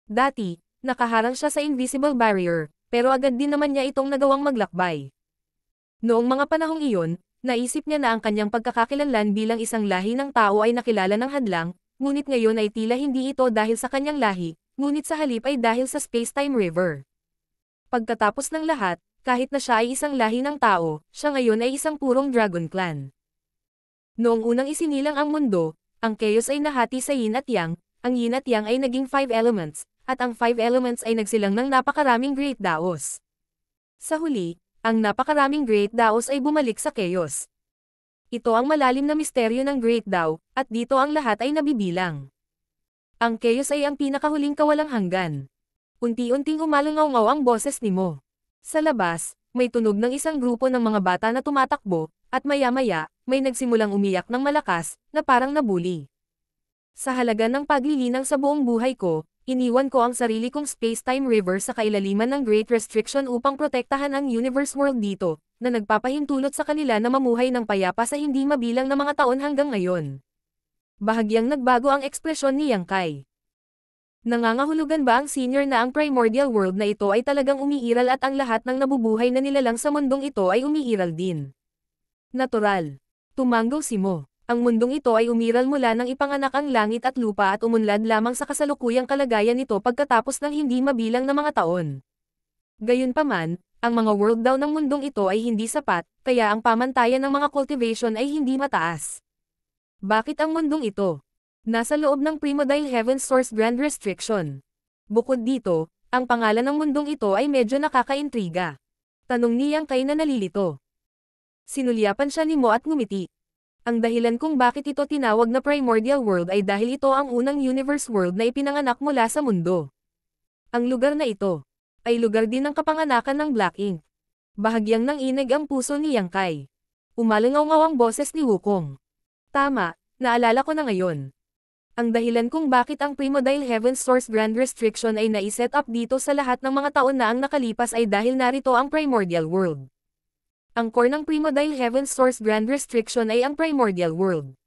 Dati, nakaharang siya sa invisible barrier, pero agad din naman niya itong nagawang maglakbay. Noong mga panahong iyon, Naisip niya na ang kanyang pagkakakilanlan bilang isang lahi ng tao ay nakilala ng hadlang, ngunit ngayon ay tila hindi ito dahil sa kanyang lahi, ngunit sa halip ay dahil sa space-time river. Pagkatapos ng lahat, kahit na siya ay isang lahi ng tao, siya ngayon ay isang purong dragon clan. Noong unang isinilang ang mundo, ang chaos ay nahati sa yin at yang, ang yin at yang ay naging five elements, at ang five elements ay nagsilang ng napakaraming great daos. Sa huli, ang napakaraming great daos ay bumalik sa chaos. Ito ang malalim na misteryo ng Great Dao, at dito ang lahat ay nabibilang. Ang chaos ay ang pinakahuling kawalang hanggan. Unti-unting umalangaw ang boses ni Mo. Sa labas, may tunog ng isang grupo ng mga bata na tumatakbo, at maya-maya, may nagsimulang umiyak ng malakas, na parang nabuli. Sa halaga ng paglilinang sa buong buhay ko, iniwan ko ang sarili kong space-time river sa kailaliman ng Great Restriction upang protektahan ang universe world dito, na nagpapahintulot sa kanila na mamuhay ng payapa sa hindi mabilang na mga taon hanggang ngayon. Bahagyang nagbago ang ekspresyon ni Yang Kai. Nangangahulugan ba ang senior na ang primordial world na ito ay talagang umiiral at ang lahat ng nabubuhay na nilalang sa mundong ito ay umiiral din? Natural. Tumanggaw si Mo. Ang mundong ito ay umiral mula nang ipanganak ang langit at lupa at umunlad lamang sa kasalukuyang kalagayan nito pagkatapos ng hindi mabilang na mga taon. Gayunpaman, ang mga world daw ng mundong ito ay hindi sapat, kaya ang pamantayan ng mga cultivation ay hindi mataas. Bakit ang mundong ito? Nasa loob ng Primodile Heaven Source Grand Restriction. Bukod dito, ang pangalan ng mundong ito ay medyo nakakaintriga. Tanong niyang kay na nalilito. Sinulyapan siya ni Mo at ngumiti. Ang dahilan kung bakit ito tinawag na Primordial World ay dahil ito ang unang universe world na ipinanganak mula sa mundo. Ang lugar na ito ay lugar din ng kapanganakan ng Black Ink. Bahagyang nang inag ang puso ni Yang Kai. Umalangaw ang boses ni Wukong. Tama, naalala ko na ngayon. Ang dahilan kung bakit ang Primodile Heaven Source Grand Restriction ay naiset up dito sa lahat ng mga taon na ang nakalipas ay dahil narito ang Primordial World. Ang core ng Primodile Heaven Source Grand Restriction ay ang Primordial World.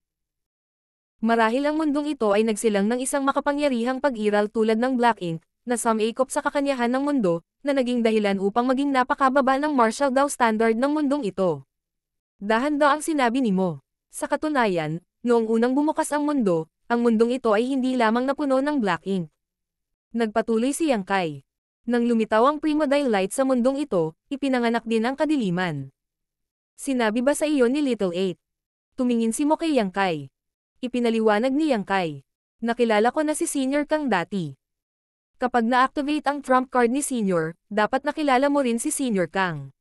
Marahil ang mundong ito ay nagsilang ng isang makapangyarihang pag-iral tulad ng Black Ink, na sumakop sa kakanyahan ng mundo, na naging dahilan upang maging napakababa ng Marshall Dow standard ng mundong ito. Dahan daw ang sinabi ni Mo. Sa katunayan, noong unang bumukas ang mundo, ang mundong ito ay hindi lamang napuno ng black ink. Nagpatuloy si Yang Kai. Nang lumitaw ang Primodile Light sa mundong ito, ipinanganak din ang kadiliman. Sinabi ba sa iyo ni Little Eight? Tumingin si Mo kay Yang. Ipinaliwanag ni Yang Kai. Nakilala ko na si Senior Kang dati. Kapag na-activate ang trump card ni Senior, dapat nakilala mo rin si Senior Kang.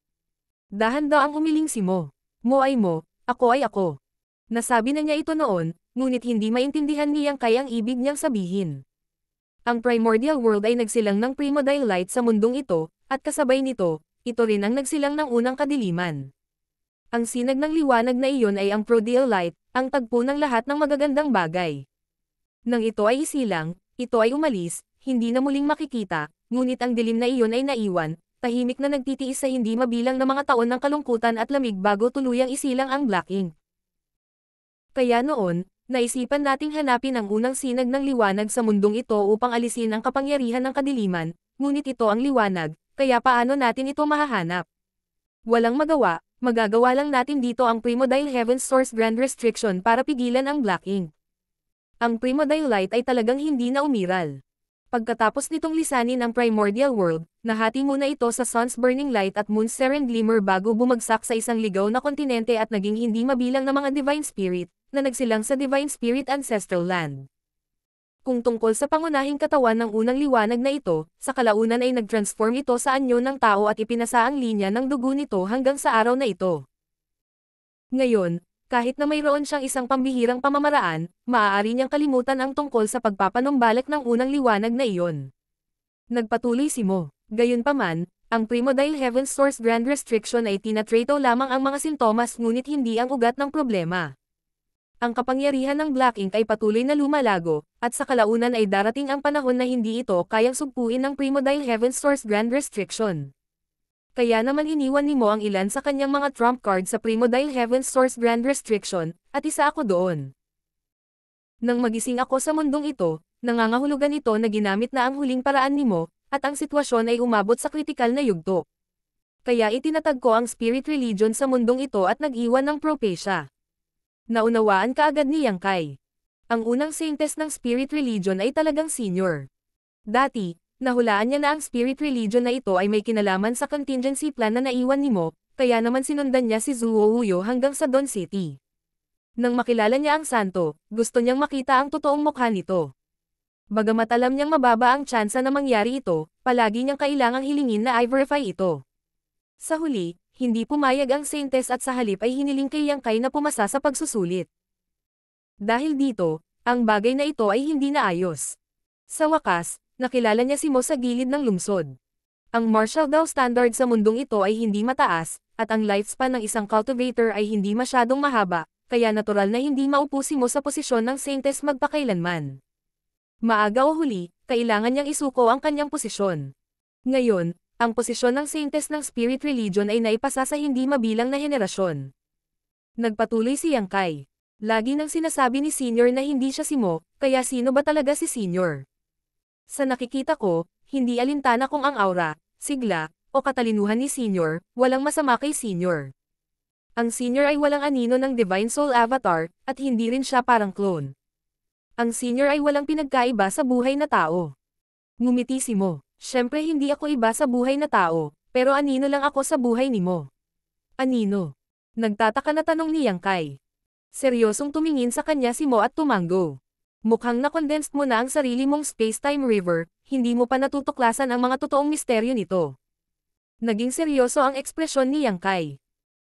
Dahan daw ang umiling si Mo. Mo ay mo, ako ay ako. Nasabi na niya ito noon, ngunit hindi maintindihan niyang kayang ibig niyang sabihin. Ang primordial world ay nagsilang ng primordial light sa mundong ito, at kasabay nito, ito rin ang nagsilang ng unang kadiliman. Ang sinag ng liwanag na iyon ay ang prodial light, ang tagpo ng lahat ng magagandang bagay. Nang ito ay isilang, ito ay umalis, hindi na muling makikita, ngunit ang dilim na iyon ay naiwan, tahimik na nagtitiis sa hindi mabilang na mga taon ng kalungkutan at lamig bago tuluyang isilang ang black ink. Kaya noon, Naisipan nating hanapin ang unang sinag ng liwanag sa mundong ito upang alisin ang kapangyarihan ng kadiliman, ngunit ito ang liwanag, kaya paano natin ito mahahanap? Walang magawa, magagawa lang natin dito ang Primodile Heaven Source Grand Restriction para pigilan ang Black Ink. Ang Primodile Light ay talagang hindi na umiral. Pagkatapos nitong lisanin ang Primordial World, nahati muna ito sa Sun's Burning Light at Moon's Serene Glimmer bago bumagsak sa isang ligaw na kontinente at naging hindi mabilang na mga Divine Spirit, na nagsilang sa Divine Spirit Ancestral Land. Kung tungkol sa pangunahing katawan ng unang liwanag na ito, sa kalaunan ay nag-transform ito sa anyo ng tao at ipinasa ang linya ng dugo nito hanggang sa araw na ito. Ngayon, kahit na mayroon siyang isang pambihirang pamamaraan, maaari niyang kalimutan ang tungkol sa pagpapanumbalik ng unang liwanag na iyon. Nagpatuloy si Mo. Gayunpaman, ang Primodile Heaven Source Grand Restriction ay tinatrato lamang ang mga sintomas ngunit hindi ang ugat ng problema ang kapangyarihan ng Black Ink ay patuloy na lumalago, at sa kalaunan ay darating ang panahon na hindi ito kayang sugpuin ng Primodile Heaven Source Grand Restriction. Kaya naman iniwan ni Mo ang ilan sa kanyang mga trump card sa Primodile Heaven Source Grand Restriction, at isa ako doon. Nang magising ako sa mundong ito, nangangahulugan ito na ginamit na ang huling paraan ni Mo, at ang sitwasyon ay umabot sa kritikal na yugto. Kaya itinatag ko ang spirit religion sa mundong ito at nag-iwan ng propecia. Naunawaan kaagad ni Yang Kai. Ang unang saintes ng spirit religion ay talagang senior. Dati, nahulaan niya na ang spirit religion na ito ay may kinalaman sa contingency plan na naiwan ni Mo, kaya naman sinundan niya si Zuo Uyo hanggang sa Don City. Nang makilala niya ang santo, gusto niyang makita ang totoong mukha nito. Bagamat alam niyang mababa ang tsansa na mangyari ito, palagi niyang kailangang hilingin na i-verify ito. Sa huli, hindi pumayag ang Saintes at sa halip ay hiniling kay Yang Kai na pumasa sa pagsusulit. Dahil dito, ang bagay na ito ay hindi naayos. Sa wakas, nakilala niya si Mo sa gilid ng lungsod. Ang martial daw standard sa mundong ito ay hindi mataas, at ang lifespan ng isang cultivator ay hindi masyadong mahaba, kaya natural na hindi maupo si Mo sa posisyon ng Saintes magpakailanman. Maaga o huli, kailangan niyang isuko ang kanyang posisyon. Ngayon, ang posisyon ng Saintes ng Spirit Religion ay naipasa sa hindi mabilang na henerasyon. Nagpatuloy si Yang Kai. Lagi nang sinasabi ni Senior na hindi siya si Mo, kaya sino ba talaga si Senior? Sa nakikita ko, hindi alintana kung ang aura, sigla, o katalinuhan ni Senior, walang masama kay Senior. Ang Senior ay walang anino ng Divine Soul Avatar, at hindi rin siya parang clone. Ang Senior ay walang pinagkaiba sa buhay na tao. Ngumiti si Mo. Siyempre hindi ako iba sa buhay na tao, pero anino lang ako sa buhay ni Mo. Anino? Nagtataka na tanong ni Yang Kai. Seryosong tumingin sa kanya si Mo at tumango. Mukhang na-condensed mo na ang sarili mong space-time river, hindi mo pa natutuklasan ang mga totoong misteryo nito. Naging seryoso ang ekspresyon ni Yang Kai.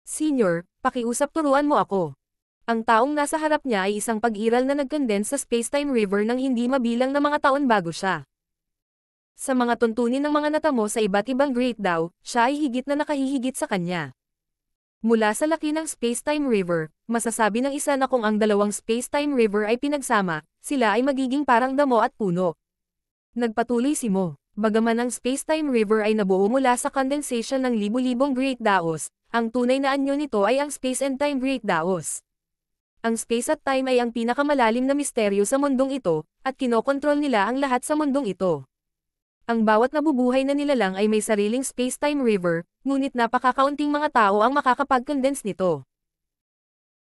Senior, pakiusap turuan mo ako. Ang taong nasa harap niya ay isang pag-iral na nag-condense sa space-time river ng hindi mabilang na mga taon bago siya. Sa mga tuntunin ng mga natamo sa iba't ibang great daw, siya ay higit na nakahihigit sa kanya. Mula sa laki ng space-time river, masasabi ng isa na kung ang dalawang space-time river ay pinagsama, sila ay magiging parang damo at puno. Nagpatuloy si Mo. Bagaman ang space-time river ay nabuo mula sa condensation ng libu-libong Great Daos, ang tunay na anyo nito ay ang space and time Great Daos. Ang space at time ay ang pinakamalalim na misteryo sa mundong ito, at kinokontrol nila ang lahat sa mundong ito. Ang bawat nabubuhay na nilalang ay may sariling space-time river, ngunit napakakaunting mga tao ang makakapag-condense nito.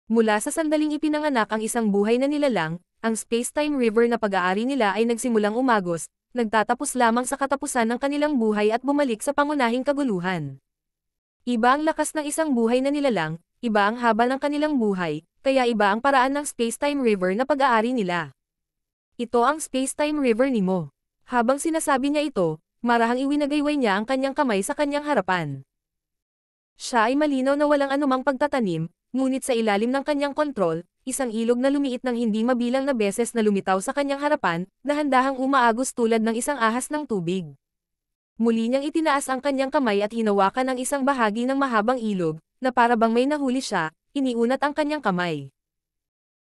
Mula sa sandaling ipinanganak ang isang buhay na nilalang, ang space-time river na pag-aari nila ay nagsimulang umagos, nagtatapos lamang sa katapusan ng kanilang buhay at bumalik sa pangunahing kaguluhan. Iba ang lakas ng isang buhay na nilalang, iba ang haba ng kanilang buhay, kaya iba ang paraan ng space-time river na pag-aari nila. Ito ang space-time river ni Mo. Habang sinasabi niya ito, marahang iwinagayway niya ang kanyang kamay sa kanyang harapan. Siya ay malinaw na walang anumang pagtatanim, ngunit sa ilalim ng kanyang kontrol, isang ilog na lumiit ng hindi mabilang na beses na lumitaw sa kanyang harapan, dahan-dahang umaagos tulad ng isang ahas ng tubig. Muli niyang itinaas ang kanyang kamay at hinawakan ang isang bahagi ng mahabang ilog, na para bang may nahuli siya, iniunat ang kanyang kamay.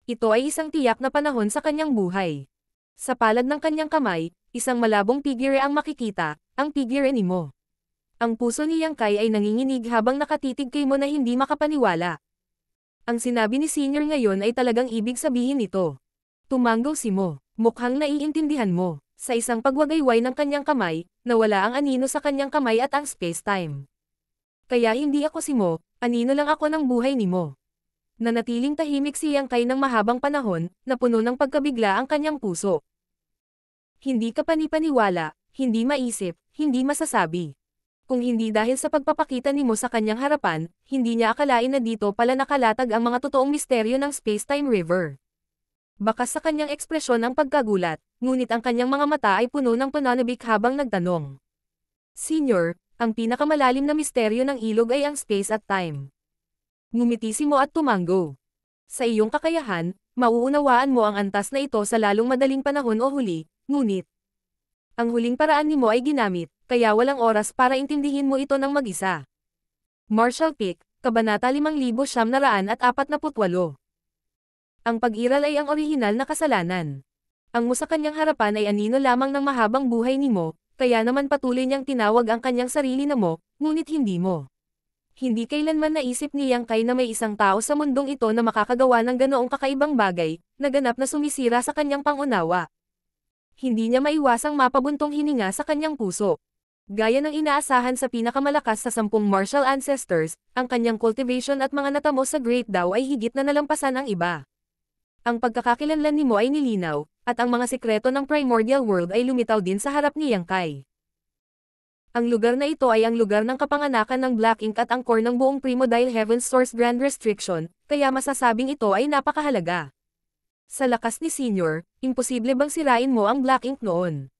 Ito ay isang tiyak na panahon sa kanyang buhay. Sa palad ng kanyang kamay, isang malabong figure ang makikita, ang figure ni Mo. Ang puso ni Yang Kai ay nanginginig habang nakatitig kay Mo na hindi makapaniwala. Ang sinabi ni Senior ngayon ay talagang ibig sabihin nito. Tumanggaw si Mo, mukhang naiintindihan mo, sa isang pagwagayway ng kanyang kamay, nawala ang anino sa kanyang kamay at ang space-time. Kaya hindi ako si Mo, anino lang ako ng buhay ni Mo. Nanatiling tahimik si Yang Kai ng mahabang panahon, na puno ng pagkabigla ang kanyang puso. Hindi ka panipaniwala, hindi maisip, hindi masasabi. Kung hindi dahil sa pagpapakita ni mo sa kanyang harapan, hindi niya akalain na dito pala nakalatag ang mga totoong misteryo ng space-time river. Bakas sa kanyang ekspresyon ang pagkagulat, ngunit ang kanyang mga mata ay puno ng pananabik habang nagtanong. Senior, ang pinakamalalim na misteryo ng ilog ay ang space at time. Ngumiti si mo at tumango. Sa iyong kakayahan, mauunawaan mo ang antas na ito sa lalong madaling panahon o huli, Ngunit, ang huling paraan ni mo ay ginamit, kaya walang oras para intindihin mo ito ng mag-isa. Marshall Pick, Kabanata 5948 Ang pag-iral ay ang orihinal na kasalanan. Ang mo sa kanyang harapan ay anino lamang ng mahabang buhay ni mo, kaya naman patuloy niyang tinawag ang kanyang sarili na mo, ngunit hindi mo. Hindi kailanman naisip ni Yang Kai na may isang tao sa mundong ito na makakagawa ng ganoong kakaibang bagay, na ganap na sumisira sa kanyang pangunawa hindi niya maiwasang mapabuntong hininga sa kanyang puso. Gaya ng inaasahan sa pinakamalakas sa sampung martial ancestors, ang kanyang cultivation at mga natamo sa Great Dao ay higit na nalampasan ang iba. Ang pagkakakilanlan ni Mo ay nilinaw, at ang mga sekreto ng primordial world ay lumitaw din sa harap ni Yang Kai. Ang lugar na ito ay ang lugar ng kapanganakan ng Black Ink at ang core ng buong Primordial Heaven's Source Grand Restriction, kaya masasabing ito ay napakahalaga. Sa lakas ni Senior, imposible bang sirain mo ang Black Ink noon?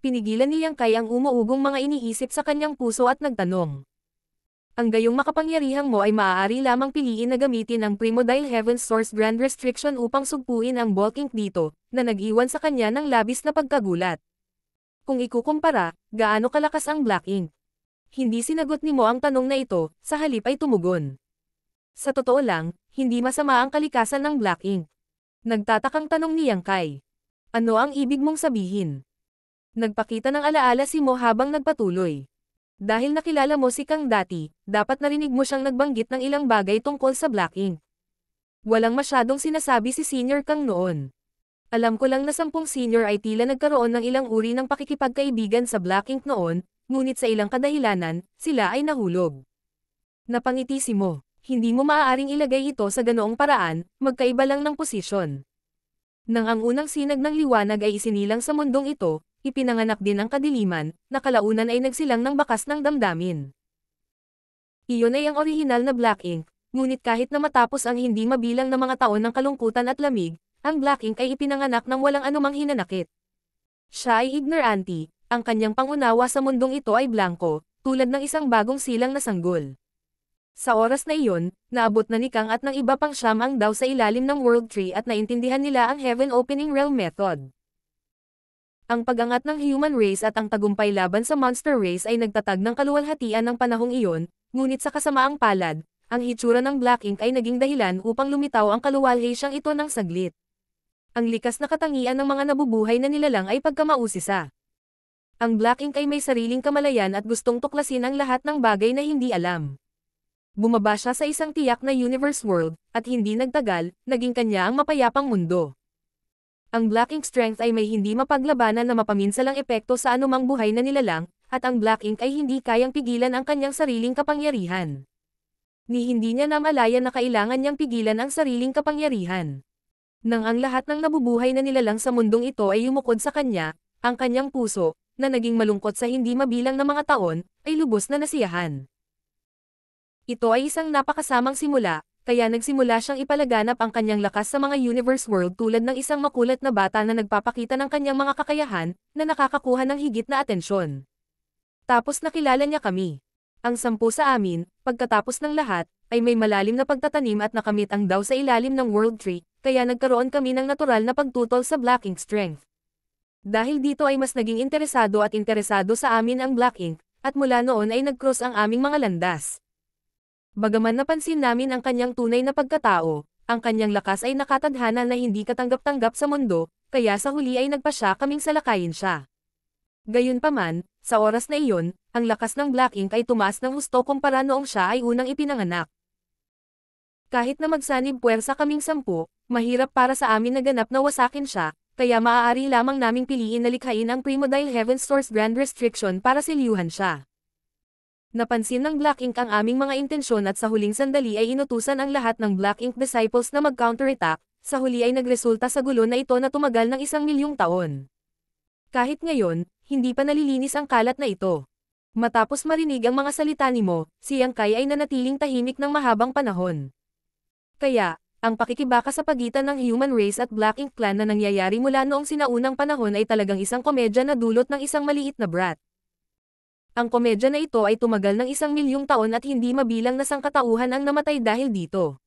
Pinigilan ni Yang Kai ang umuugong mga iniisip sa kanyang puso at nagtanong. Ang gayong makapangyarihang mo ay maaari lamang piliin na gamitin ang Primodile Heaven's Source Grand Restriction upang sugpuin ang bulk ink dito, na nag-iwan sa kanya ng labis na pagkagulat. Kung ikukumpara, gaano kalakas ang black ink? Hindi sinagot ni mo ang tanong na ito, sa halip ay tumugon. Sa totoo lang, hindi masama ang kalikasan ng black ink. Nagtatakang tanong ni Yang Kai. Ano ang ibig mong sabihin? Nagpakita ng alaala si Mo habang nagpatuloy. Dahil nakilala mo si Kang dati, dapat narinig mo siyang nagbanggit ng ilang bagay tungkol sa Black Ink. Walang masyadong sinasabi si Senior Kang noon. Alam ko lang na sampung senior ay tila nagkaroon ng ilang uri ng pakikipagkaibigan sa Black Ink noon, ngunit sa ilang kadahilanan, sila ay nahulog. Napangiti si mo. Hindi mo maaaring ilagay ito sa ganoong paraan, magkaiba lang ng posisyon. Nang ang unang sinag ng liwanag ay isinilang sa mundong ito, ipinanganak din ang kadiliman, na kalaunan ay nagsilang ng bakas ng damdamin. Iyon ay ang orihinal na Black Ink, ngunit kahit na matapos ang hindi mabilang na mga taon ng kalungkutan at lamig, ang Black Ink ay ipinanganak ng walang anumang hinanakit. Siya ay ignorante, ang kanyang pangunawa sa mundong ito ay blanco, tulad ng isang bagong silang na sanggol. Sa oras na iyon, naabot na ni Kang at ng iba pang siyam ang daw sa ilalim ng World Tree at naintindihan nila ang Heaven Opening Realm Method. Ang pagangat ng human race at ang tagumpay laban sa monster race ay nagtatag ng kaluwalhatian ng panahong iyon, ngunit sa kasamaang palad, ang hitsura ng Black Ink ay naging dahilan upang lumitaw ang kaluwalhasyang ito ng saglit. Ang likas na katangian ng mga nabubuhay na nilalang ay pagkamausisa. Ang Black Ink ay may sariling kamalayan at gustong tuklasin ang lahat ng bagay na hindi alam. Bumaba siya sa isang tiyak na universe world, at hindi nagtagal, naging kanya ang mapayapang mundo. Ang Black Ink Strength ay may hindi mapaglabanan na mapaminsalang epekto sa anumang buhay na nilalang, at ang Black Ink ay hindi kayang pigilan ang kanyang sariling kapangyarihan. Ni hindi niya namalaya na kailangan niyang pigilan ang sariling kapangyarihan. Nang ang lahat ng nabubuhay na nilalang sa mundong ito ay yumukod sa kanya, ang kanyang puso, na naging malungkot sa hindi mabilang na mga taon, ay lubos na nasiyahan. Ito ay isang napakasamang simula, kaya nagsimula siyang ipalaganap ang kanyang lakas sa mga universe world tulad ng isang makulat na bata na nagpapakita ng kanyang mga kakayahan, na nakakakuha ng higit na atensyon. Tapos nakilala niya kami. Ang sampu sa amin, pagkatapos ng lahat, ay may malalim na pagtatanim at nakamit ang daw sa ilalim ng World Tree, kaya nagkaroon kami ng natural na pagtutol sa Black Ink Strength. Dahil dito ay mas naging interesado at interesado sa amin ang Black Ink, at mula noon ay nag-cross ang aming mga landas. Bagaman napansin namin ang kanyang tunay na pagkatao, ang kanyang lakas ay nakatadhana na hindi katanggap-tanggap sa mundo, kaya sa huli ay nagpa siya kaming salakayin siya. Gayunpaman, sa oras na iyon, ang lakas ng Black Ink ay tumaas ng husto kumpara noong siya ay unang ipinanganak. Kahit na magsanib puwersa kaming sampu, mahirap para sa amin naganap na wasakin siya, kaya maaari lamang naming piliin na likhain ang Primodile Heaven's Source Grand Restriction para silyuhan siya. Napansin ng Black Ink ang aming mga intensyon at sa huling sandali ay inutusan ang lahat ng Black Ink disciples na mag-counterattack, sa huli ay nagresulta sa gulo na ito na tumagal ng isang milyong taon. Kahit ngayon, hindi pa nalilinis ang kalat na ito. Matapos marinig ang mga salita ni Mo, si Yang Kai ay nanatiling tahimik ng mahabang panahon. Kaya, ang pakikibaka sa pagitan ng human race at Black Ink clan na nangyayari mula noong sinaunang panahon ay talagang isang komedya na dulot ng isang maliit na brat. Ang komedya na ito ay tumagal ng isang milyong taon at hindi mabilang na sangkatauhan ang namatay dahil dito.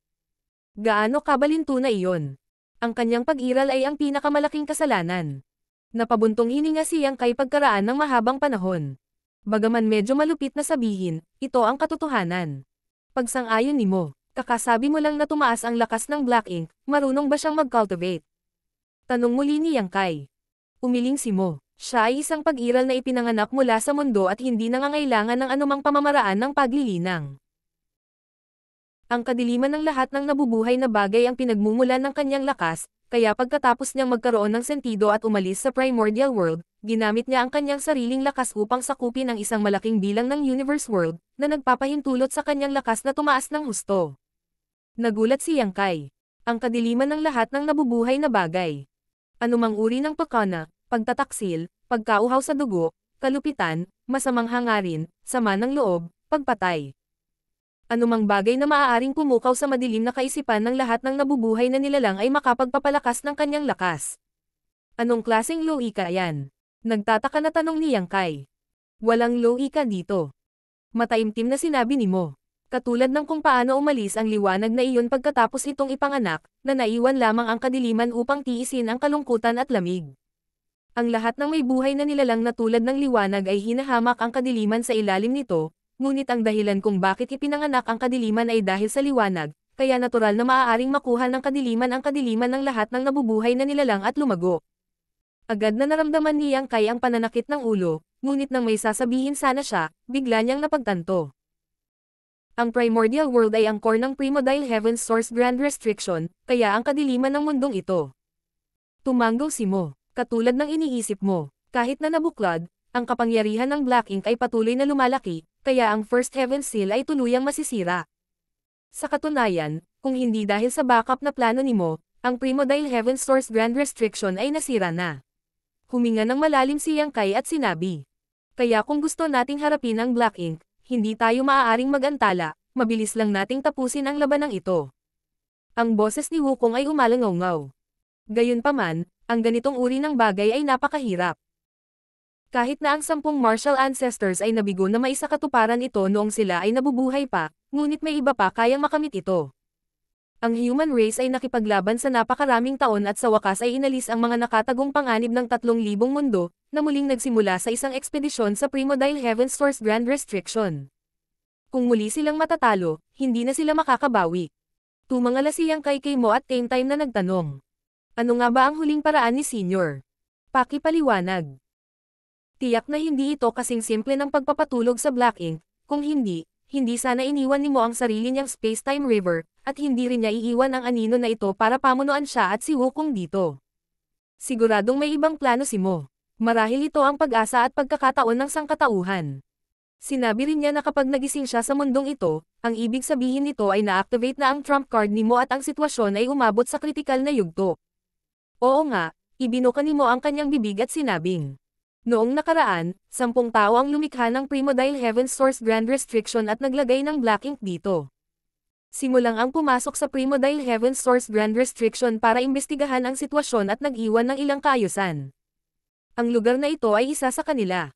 Gaano kabalinto na iyon? Ang kanyang pag-iral ay ang pinakamalaking kasalanan. Napabuntong hininga siyang kay pagkaraan ng mahabang panahon. Bagaman medyo malupit na sabihin, ito ang katotohanan. Pagsang-ayon ni mo, kakasabi mo lang na tumaas ang lakas ng Black Ink, marunong ba siyang mag-cultivate? Tanong muli ni Yang Kai. Umiling si Mo. Siya ay isang pag-iral na ipinanganak mula sa mundo at hindi nangangailangan ng anumang pamamaraan ng paglilinang. Ang kadiliman ng lahat ng nabubuhay na bagay ang pinagmumulan ng kanyang lakas, kaya pagkatapos niyang magkaroon ng sentido at umalis sa primordial world, ginamit niya ang kanyang sariling lakas upang sakupin ang isang malaking bilang ng universe world, na nagpapahintulot sa kanyang lakas na tumaas ng husto. Nagulat si Yang Kai. Ang kadiliman ng lahat ng nabubuhay na bagay. Anumang uri ng pakana, pagtataksil, pagkauhaw sa dugo, kalupitan, masamang hangarin, sama ng loob, pagpatay. Anumang bagay na maaaring pumukaw sa madilim na kaisipan ng lahat ng nabubuhay na nilalang ay makapagpapalakas ng kanyang lakas. Anong klaseng loika yan? Nagtataka na tanong ni Yang Kai. Walang loika dito. Mataimtim na sinabi ni Mo. Katulad ng kung paano umalis ang liwanag na iyon pagkatapos itong ipanganak, na naiwan lamang ang kadiliman upang tiisin ang kalungkutan at lamig. Ang lahat ng may buhay na nilalang na tulad ng liwanag ay hinahamak ang kadiliman sa ilalim nito, ngunit ang dahilan kung bakit ipinanganak ang kadiliman ay dahil sa liwanag, kaya natural na maaaring makuha ng kadiliman ang kadiliman ng lahat ng nabubuhay na nilalang at lumago. Agad na naramdaman ni Yang Kai ang pananakit ng ulo, ngunit nang may sasabihin sana siya, bigla niyang napagtanto. Ang primordial world ay ang core ng primordial heaven's source grand restriction, kaya ang kadiliman ng mundong ito. Tumanggaw si Mo, katulad ng iniisip mo, kahit na nabuklad, ang kapangyarihan ng Black Ink ay patuloy na lumalaki, kaya ang first heaven seal ay tuluyang masisira. Sa katunayan, kung hindi dahil sa backup na plano ni Mo, ang primordial heaven's source grand restriction ay nasira na. Huminga ng malalim si Yang Kai at sinabi. Kaya kung gusto nating harapin ang Black Ink, hindi tayo maaaring magantala, mabilis lang nating tapusin ang labanang ito. Ang boses ni Wukong ay umalangaw Gayunpaman, ang ganitong uri ng bagay ay napakahirap. Kahit na ang sampung martial ancestors ay nabigo na maisakatuparan ito noong sila ay nabubuhay pa, ngunit may iba pa kayang makamit ito. Ang human race ay nakipaglaban sa napakaraming taon at sa wakas ay inalis ang mga nakatagong panganib ng 3,000 mundo, na muling nagsimula sa isang ekspedisyon sa Primodile Heaven's Source Grand Restriction. Kung muli silang matatalo, hindi na sila makakabawi. Tumangala siyang kay Keimo at same time na nagtanong. Ano nga ba ang huling paraan ni Senior? Pakipaliwanag. Tiyak na hindi ito kasing simple ng pagpapatulog sa Black Ink, kung hindi, hindi sana iniwan ni mo ang sarili niyang space-time river, at hindi rin niya iiwan ang anino na ito para pamunuan siya at si Wukong dito. Siguradong may ibang plano si Mo. Marahil ito ang pag-asa at pagkakataon ng sangkatauhan. Sinabi rin niya na kapag nagising siya sa mundong ito, ang ibig sabihin nito ay na-activate na ang trump card ni Mo at ang sitwasyon ay umabot sa kritikal na yugto. Oo nga, ibinuka ni Mo ang kanyang bibig at sinabing. Noong nakaraan, sampung tao ang lumikha ng Primodile Heaven Source Grand Restriction at naglagay ng black ink dito. Simulang ang pumasok sa Primodile Heaven Source Grand Restriction para imbestigahan ang sitwasyon at nag-iwan ng ilang kaayusan. Ang lugar na ito ay isa sa kanila.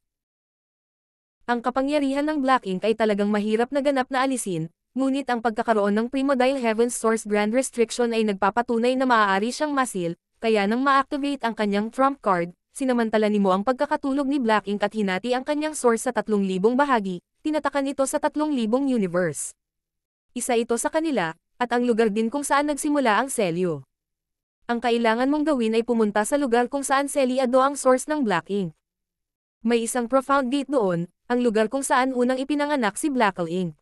Ang kapangyarihan ng Black Ink ay talagang mahirap na ganap na alisin, ngunit ang pagkakaroon ng Primodile Heaven's Source Grand Restriction ay nagpapatunay na maaari siyang masil, kaya nang ma-activate ang kanyang trump card, sinamantala ni mo ang pagkakatulog ni Black Ink at hinati ang kanyang source sa 3,000 bahagi, tinatakan ito sa 3,000 universe. Isa ito sa kanila, at ang lugar din kung saan nagsimula ang selyo ang kailangan mong gawin ay pumunta sa lugar kung saan seliado ang source ng Black Ink. May isang profound gate doon, ang lugar kung saan unang ipinanganak si Blackle Ink.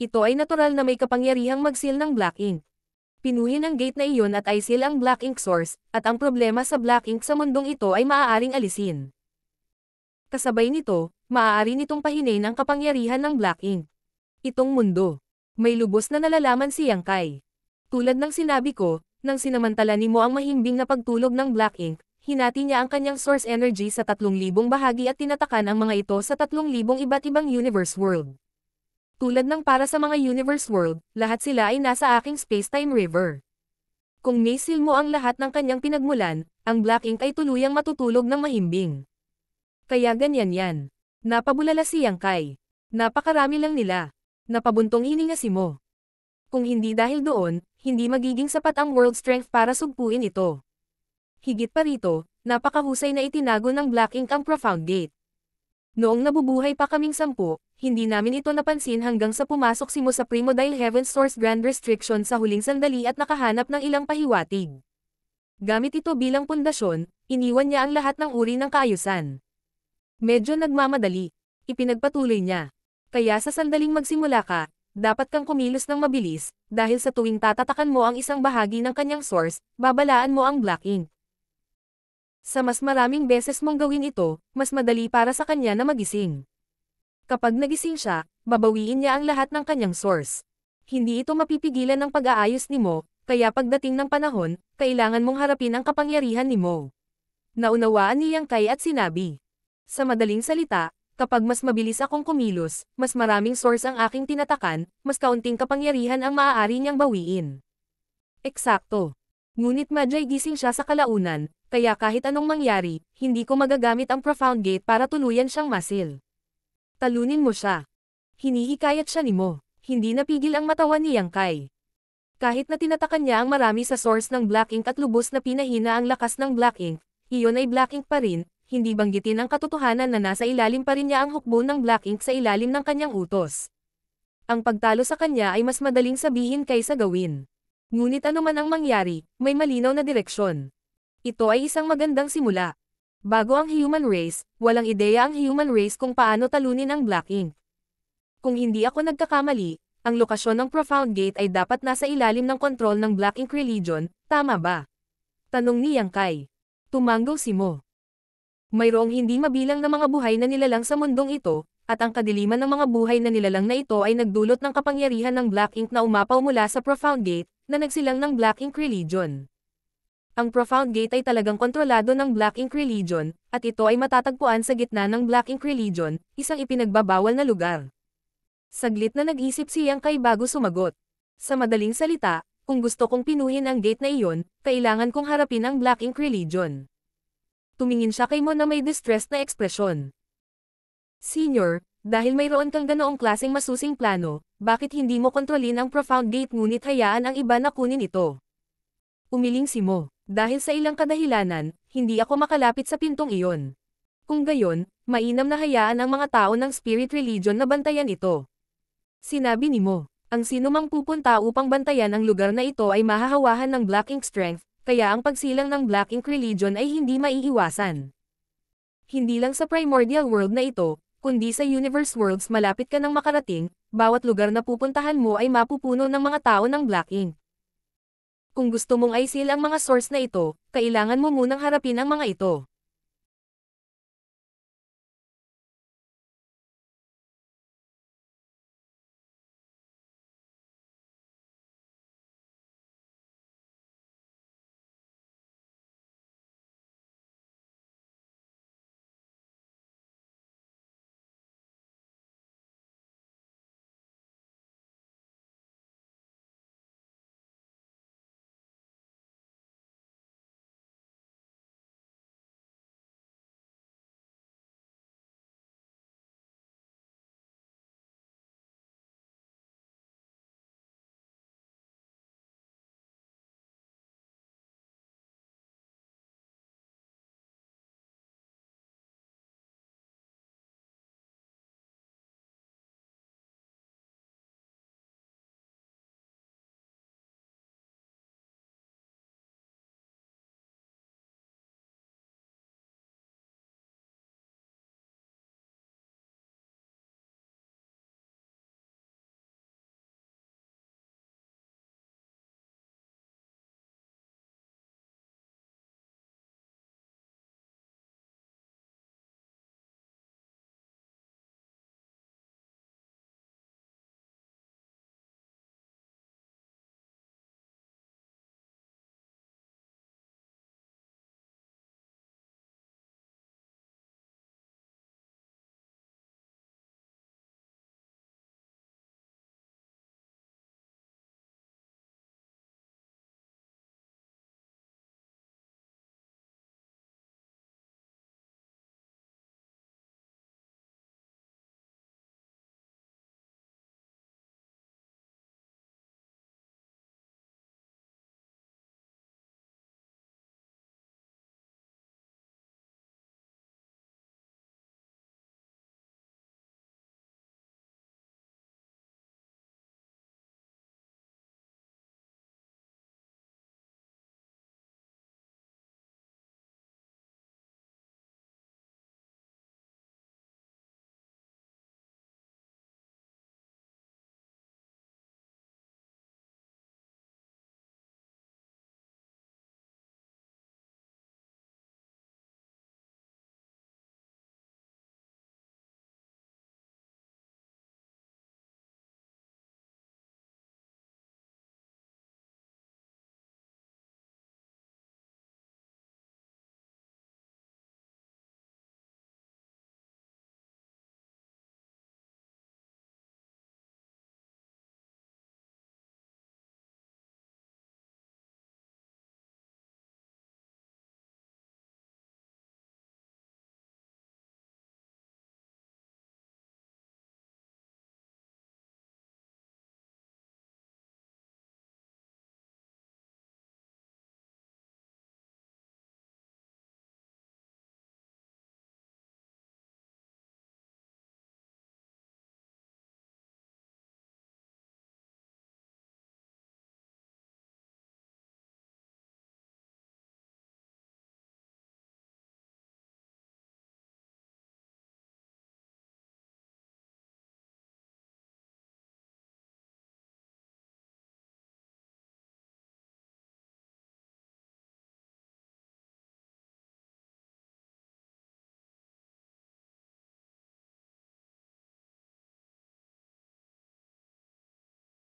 Ito ay natural na may kapangyarihang magsil ng Black Ink. Pinuhin ang gate na iyon at seal ang Black Ink source, at ang problema sa Black Ink sa mundong ito ay maaaring alisin. Kasabay nito, maaari nitong pahinain ang kapangyarihan ng Black Ink. Itong mundo. May lubos na nalalaman si Yang Kai. Tulad ng sinabi ko, nang sinamantala ni mo ang mahimbing na pagtulog ng Black Ink, hinati niya ang kanyang source energy sa 3,000 bahagi at tinatakan ang mga ito sa 3,000 iba't ibang universe world. Tulad ng para sa mga universe world, lahat sila ay nasa aking space-time river. Kung nasil mo ang lahat ng kanyang pinagmulan, ang Black Ink ay tuluyang matutulog ng mahimbing. Kaya ganyan yan. Napabulala si Yang Kai. Napakarami lang nila. Napabuntong hininga si Mo. Kung hindi dahil doon, hindi magiging sapat ang world strength para sugpuin ito. Higit pa rito, napakahusay na itinago ng Black Ink ang Profound Gate. Noong nabubuhay pa kaming sampu, hindi namin ito napansin hanggang sa pumasok si Mo sa Primodile Heaven Source Grand Restriction sa huling sandali at nakahanap ng ilang pahiwatig. Gamit ito bilang pundasyon, iniwan niya ang lahat ng uri ng kaayusan. Medyo nagmamadali. Ipinagpatuloy niya. Kaya sa sandaling magsimula ka, dapat kang kumilos ng mabilis, dahil sa tuwing tatatakan mo ang isang bahagi ng kanyang source, babalaan mo ang black ink. Sa mas maraming beses mong gawin ito, mas madali para sa kanya na magising. Kapag nagising siya, babawiin niya ang lahat ng kanyang source. Hindi ito mapipigilan ng pag-aayos ni Mo, kaya pagdating ng panahon, kailangan mong harapin ang kapangyarihan ni Mo. Naunawaan niyang kay at sinabi. Sa madaling salita, Kapag mas mabilis akong kumilos, mas maraming source ang aking tinatakan, mas kaunting kapangyarihan ang maaari niyang bawiin. Eksakto. Ngunit madyay gising siya sa kalaunan, kaya kahit anong mangyari, hindi ko magagamit ang Profound Gate para tuluyan siyang masil. Talunin mo siya. Hinihikayat siya ni Mo. Hindi napigil ang matawan ni Yang Kai. Kahit na tinatakan niya ang marami sa source ng Black Ink at lubos na pinahina ang lakas ng Black Ink, iyon ay Black Ink pa rin, hindi banggitin ang katotohanan na nasa ilalim pa rin niya ang hukbo ng Black Ink sa ilalim ng kanyang utos. Ang pagtalo sa kanya ay mas madaling sabihin kaysa gawin. Ngunit anuman ang mangyari, may malinaw na direksyon. Ito ay isang magandang simula. Bago ang human race, walang ideya ang human race kung paano talunin ang Black Ink. Kung hindi ako nagkakamali, ang lokasyon ng Profound Gate ay dapat nasa ilalim ng kontrol ng Black Ink Religion, tama ba? Tanong ni Yang Kai. Tumanggaw si Mo. Mayroong hindi mabilang na mga buhay na nilalang sa mundong ito, at ang kadiliman ng mga buhay na nilalang na ito ay nagdulot ng kapangyarihan ng Black Ink na umapaw mula sa Profound Gate, na nagsilang ng Black Ink Religion. Ang Profound Gate ay talagang kontrolado ng Black Ink Religion, at ito ay matatagpuan sa gitna ng Black Ink Religion, isang ipinagbabawal na lugar. Saglit na nag-isip si Yang Kai bago sumagot. Sa madaling salita, kung gusto kong pinuhin ang gate na iyon, kailangan kong harapin ang Black Ink Religion. Tumingin siya kay Mo na may distressed na ekspresyon. Senior, dahil mayroon kang ganoong klaseng masusing plano, bakit hindi mo kontrolin ang Profound Gate ngunit hayaan ang iba na kunin ito? Umiling si Mo. Dahil sa ilang kadahilanan, hindi ako makalapit sa pintong iyon. Kung gayon, mainam na hayaan ang mga tao ng Spirit Religion na bantayan ito. Sinabi ni Mo, ang sinumang pupunta upang bantayan ang lugar na ito ay mahahawahan ng Black Ink Strength, kaya ang pagsilang ng Black Ink Religion ay hindi maiiwasan. Hindi lang sa primordial world na ito, kundi sa universe worlds malapit ka nang makarating, bawat lugar na pupuntahan mo ay mapupuno ng mga tao ng Black Ink. Kung gusto mong aisil ang mga source na ito, kailangan mo munang harapin ang mga ito.